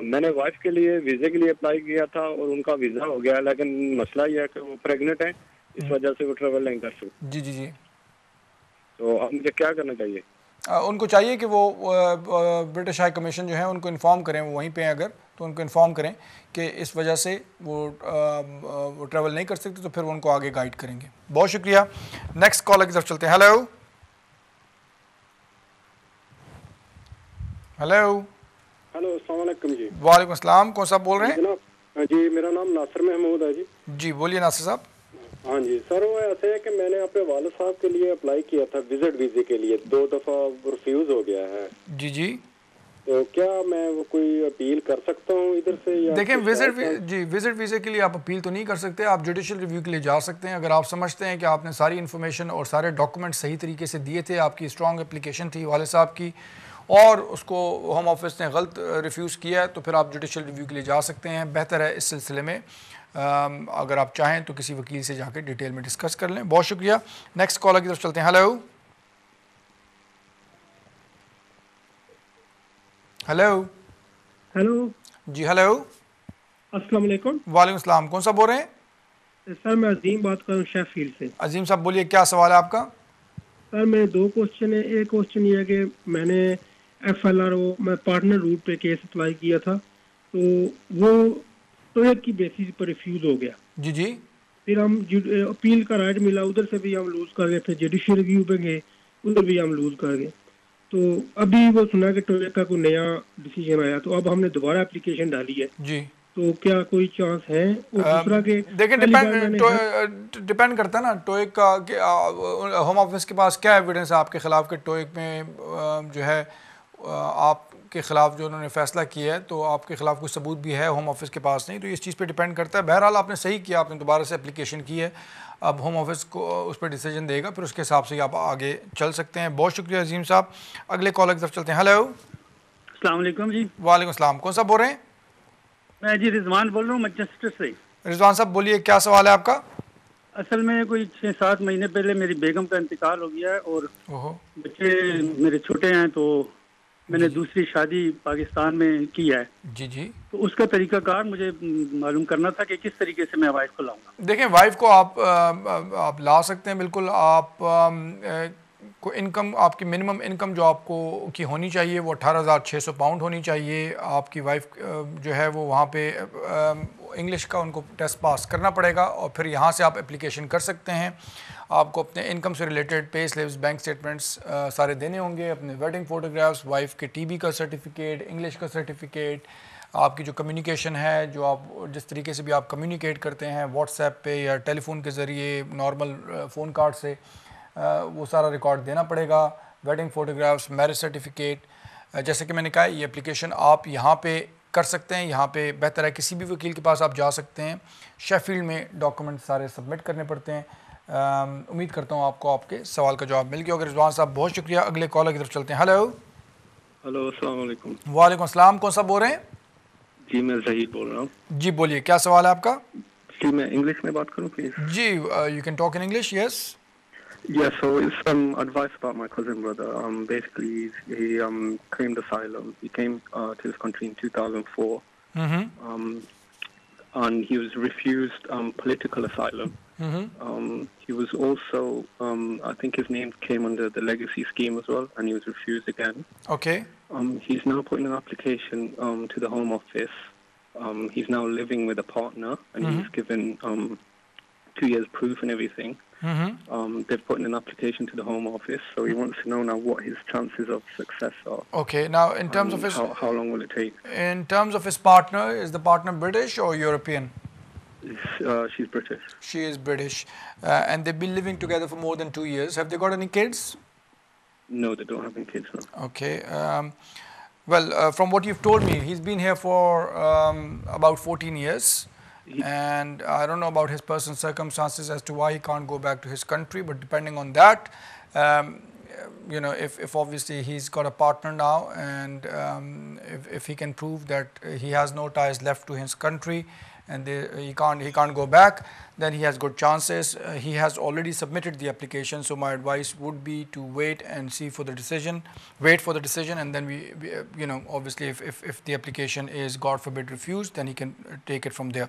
میں نے وائف کے لیے ویزے کے لیے اپلائی کیا تھا اور ان کا ویزا ہو گیا لیکن مسئلہ یہ ہے کہ وہ پریگنٹ ہے اس وجہ سے وہ ٹریول نہیں کر سکتے۔ جی جی جی۔ تو اب مجھے کیا کرنا چاہیے؟ ان کو چاہیے کہ وہ برٹش ہائی کمیشن جو ہے ان کو انفارم کریں وہ وہیں پہ ہیں اگر تو ان کو انفارم کریں کہ اس وجہ سے وہ ٹریول نہیں کر سکتے تو پھر وہ ان کو آگے گائیڈ کریں گے۔ بہت شکریہ۔ نیکسٹ کالر کی طرف چلتے ہیں۔ ہلو ہلو ہلو السلام علیکم جی۔ وعلیکم السلام کون صاحب بول رہے ہیں؟ جناب جی میرا نام ناصر محمود ہے جی۔ جی بولیے ناصر صاحب۔ ہاں جی سر وہ ایسے ہے کہ میں نے اپنے والد صاحب کے لیے اپلائی کیا تھا وزٹ ویزے کے لیے دو دفعہ ریفیوز ہو گیا ہے۔ جی جی۔ تو کیا میں وہ کوئی اپیل کر سکتا ہوں ادھر سے یا دیکھیں وزٹ جی وزٹ ویزے کے لیے آپ اپیل تو نہیں کر سکتے آپ جوڈیشل ریویو کے لیے جا سکتے ہیں۔ اگر آپ سمجھتے ہیں کہ آپ نے ساری انفارمیشن اور سارے ڈاکومنٹ صحیح طریقے سے دیے تھے آپ کی اسٹرانگ اپلیکیشن تھی والد صاحب کی اور اس کو ہوم آفس نے غلط ریفیوز کیا ہے تو پھر آپ جوڈیشل ریویو کے لیے جا سکتے ہیں۔ بہتر ہے اس سلسلے میں۔ اگر آپ چاہیں تو کسی وکیل سے جا کے ڈیٹیل میں ڈسکس کر لیں۔ بہت شکریہ۔ نیکسٹ کالر کی طرف چلتے ہیں۔ ہلو ہلو ہلو جی ہلو السلام علیکم۔ وعلیکم السلام۔ کون سا بول رہے ہیں؟ سر میں عظیم بات کر رہا ہوں شیف فیلڈ سے۔ عظیم صاحب بولیے کیا سوال ہے آپ کا؟ سر میں دو کوشچن ہے ایک کوشچن یہ ہے کہ میں نے ایف ایل آر او میں پارٹنر روٹ پہ کیس اپلائی کیا تھا۔ تو وہ ٹویب کی بیسس پر ریفیوز ہو گیا۔ جی جی۔ پھر ہم اپیل کا رائٹ ملا ادھر سے بھی ہم لوز کر گئے پھر جوڈیشل ریویو پہ گئے ادھر بھی ہم لوز کر گئے۔ تو ابھی وہ سنا کہ ٹویب کا کوئی نیا ڈیسیجن آیا تو اب ہم نے دوبارہ اپلیکیشن ڈالی ہے۔ جی۔ تو کیا کوئی چانس ہے؟ دوسرا کہ دیکھیں ڈپینڈ کرتا ہے نا ٹوئک کا ہوم آفس کے پاس کیا ایویڈنس ہے آپ کے خلاف کہ ٹوئک میں جو ہے آپ کے خلاف جو انہوں نے فیصلہ کیا ہے تو آپ کے خلاف کوئی ثبوت بھی ہے ہوم آفس کے پاس نہیں تو اس چیز پہ ڈپینڈ کرتا ہے۔ بہرحال آپ نے صحیح کیا آپ نے دوبارہ سے اپلیکیشن کی ہے۔ اب ہوم آفس کو اس پہ ڈیسیجن دے گا پھر اس کے حساب سے آپ آگے چل سکتے ہیں۔ بہت شکریہ عظیم صاحب۔ اگلے کالر کی طرف چلتے ہیں۔ ہلو السلام علیکم جی۔ وعلیکم السلام۔ کون سا بول رہے ہیں؟ میں جی رضوان بول رہا ہوں مچسٹر سے۔ رضوان صاحب بولیے کیا سوال ہے آپ کا؟ اصل میں کوئی چھ سات مہینے پہلے میری بیگم کا انتقال ہو گیا ہے اور بچے میرے چھوٹے ہیں تو میں نے دوسری شادی پاکستان میں کی ہے۔ جی جی۔ تو اس کا طریقہ کار مجھے معلوم کرنا تھا کہ کس طریقے سے میں وائف کو لاؤں گا۔ دیکھیں وائف کو آپ آپ لا سکتے ہیں بالکل آپ کو انکم آپ کی منیمم انکم جو آپ کو کی ہونی چاہیے وہ اٹھارہ ہزار چھ سو پاؤنڈ ہونی چاہیے۔ آپ کی وائف جو ہے وہ وہاں پہ انگلش کا ان کو ٹیسٹ پاس کرنا پڑے گا اور پھر یہاں سے آپ اپلیکیشن کر سکتے ہیں۔ آپ کو اپنے انکم سے related pay slips bank statements سارے دینے ہوں گے۔ اپنے ویڈنگ فوٹوگرافس وائف کے ٹی بی کا سرٹیفکیٹ انگلش کا سرٹیفکیٹ آپ کی جو کمیونیکیشن ہے، جو آپ جس طریقے سے بھی آپ کمیونیکیٹ کرتے ہیں واٹس ایپ پہ یا ٹیلی فون کے ذریعے نارمل فون کارڈ سے۔ وہ سارا ریکارڈ دینا پڑے گا۔ ویڈنگ فوٹوگرافس میرج سرٹیفکیٹ جیسے کہ میں نے کہا یہ اپلیکیشن آپ یہاں پہ کر سکتے ہیں۔ یہاں پہ بہتر ہے کسی بھی وکیل کے پاس آپ جا سکتے ہیں۔ شیفیلڈ میں ڈاکومنٹ سارے سبمٹ کرنے پڑتے ہیں۔ امید کرتا ہوں آپ کو آپ کے سوال کا جواب مل گیا۔ اگر رضوان صاحب بہت شکریہ۔ اگلے کالر کی طرف چلتے ہیں۔ ہلو ہلو السلام علیکم۔ وعلیکم السلام۔ کون سا بول رہے ہیں؟ جی میں ظہیر بول رہا ہوں۔ جی بولیے کیا سوال ہے آپ کا؟ جی میں انگلش میں بات کروں please ji you can talk in English yes Yeah, so it's some advice about my cousin brother. Um, basically, he um claimed asylum. He came uh, to this country in 2004. Mm-hmm. Um, and he was refused um, political asylum. Mm-hmm. Um, he was also, um, I think his name came under the legacy scheme as well, and he was refused again. Okay. Um, he's now put in an application um, to the Home Office. Um, he's now living with a partner, and Mhm. he's given um, two years proof and everything. Mm-hmm. Um, they've put in an application to the Home Office, so he wants to know now what his chances of success are. Okay. Now, in terms of his how, how long will it take? in terms of his partner, is the partner British or European? Uh, she's British. She is British, uh, and they've been living together for more than two years. Have they got any kids? No, they don't have any kids now. Okay. Um, well, uh, from what you've told me, he's been here for um, about 14 years. And I don't know about his personal circumstances as to why he can't go back to his country, but depending on that, um, you know, if, if obviously he's got a partner now and um, if, if he can prove that he has no ties left to his country and they, he can't he can't go back, then he has good chances. Uh, he has already submitted the application, so my advice would be to wait and see for the decision, wait for the decision, and then we, we uh, you know, obviously if, if, if the application is God forbid refused, then he can uh, take it from there.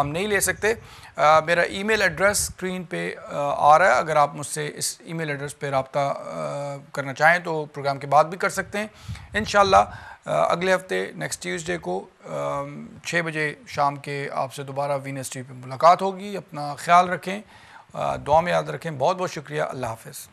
ہم نہیں لے سکتے۔ میرا ای mail address screen پہ، آ رہا ہے۔ اگر آپ مجھ سے اس ای میل ایڈریس پہ رابطہ کرنا چاہیں تو پروگرام کے بعد بھی کر سکتے ہیں۔ انشاءاللہ اگلے ہفتے نیکسٹ ٹیوزڈے کو چھ بجے شام کے آپ سے دوبارہ وینس ٹی پہ ملاقات ہوگی۔ اپنا خیال رکھیں دعا میں یاد رکھیں۔ بہت بہت شکریہ۔ اللہ حافظ۔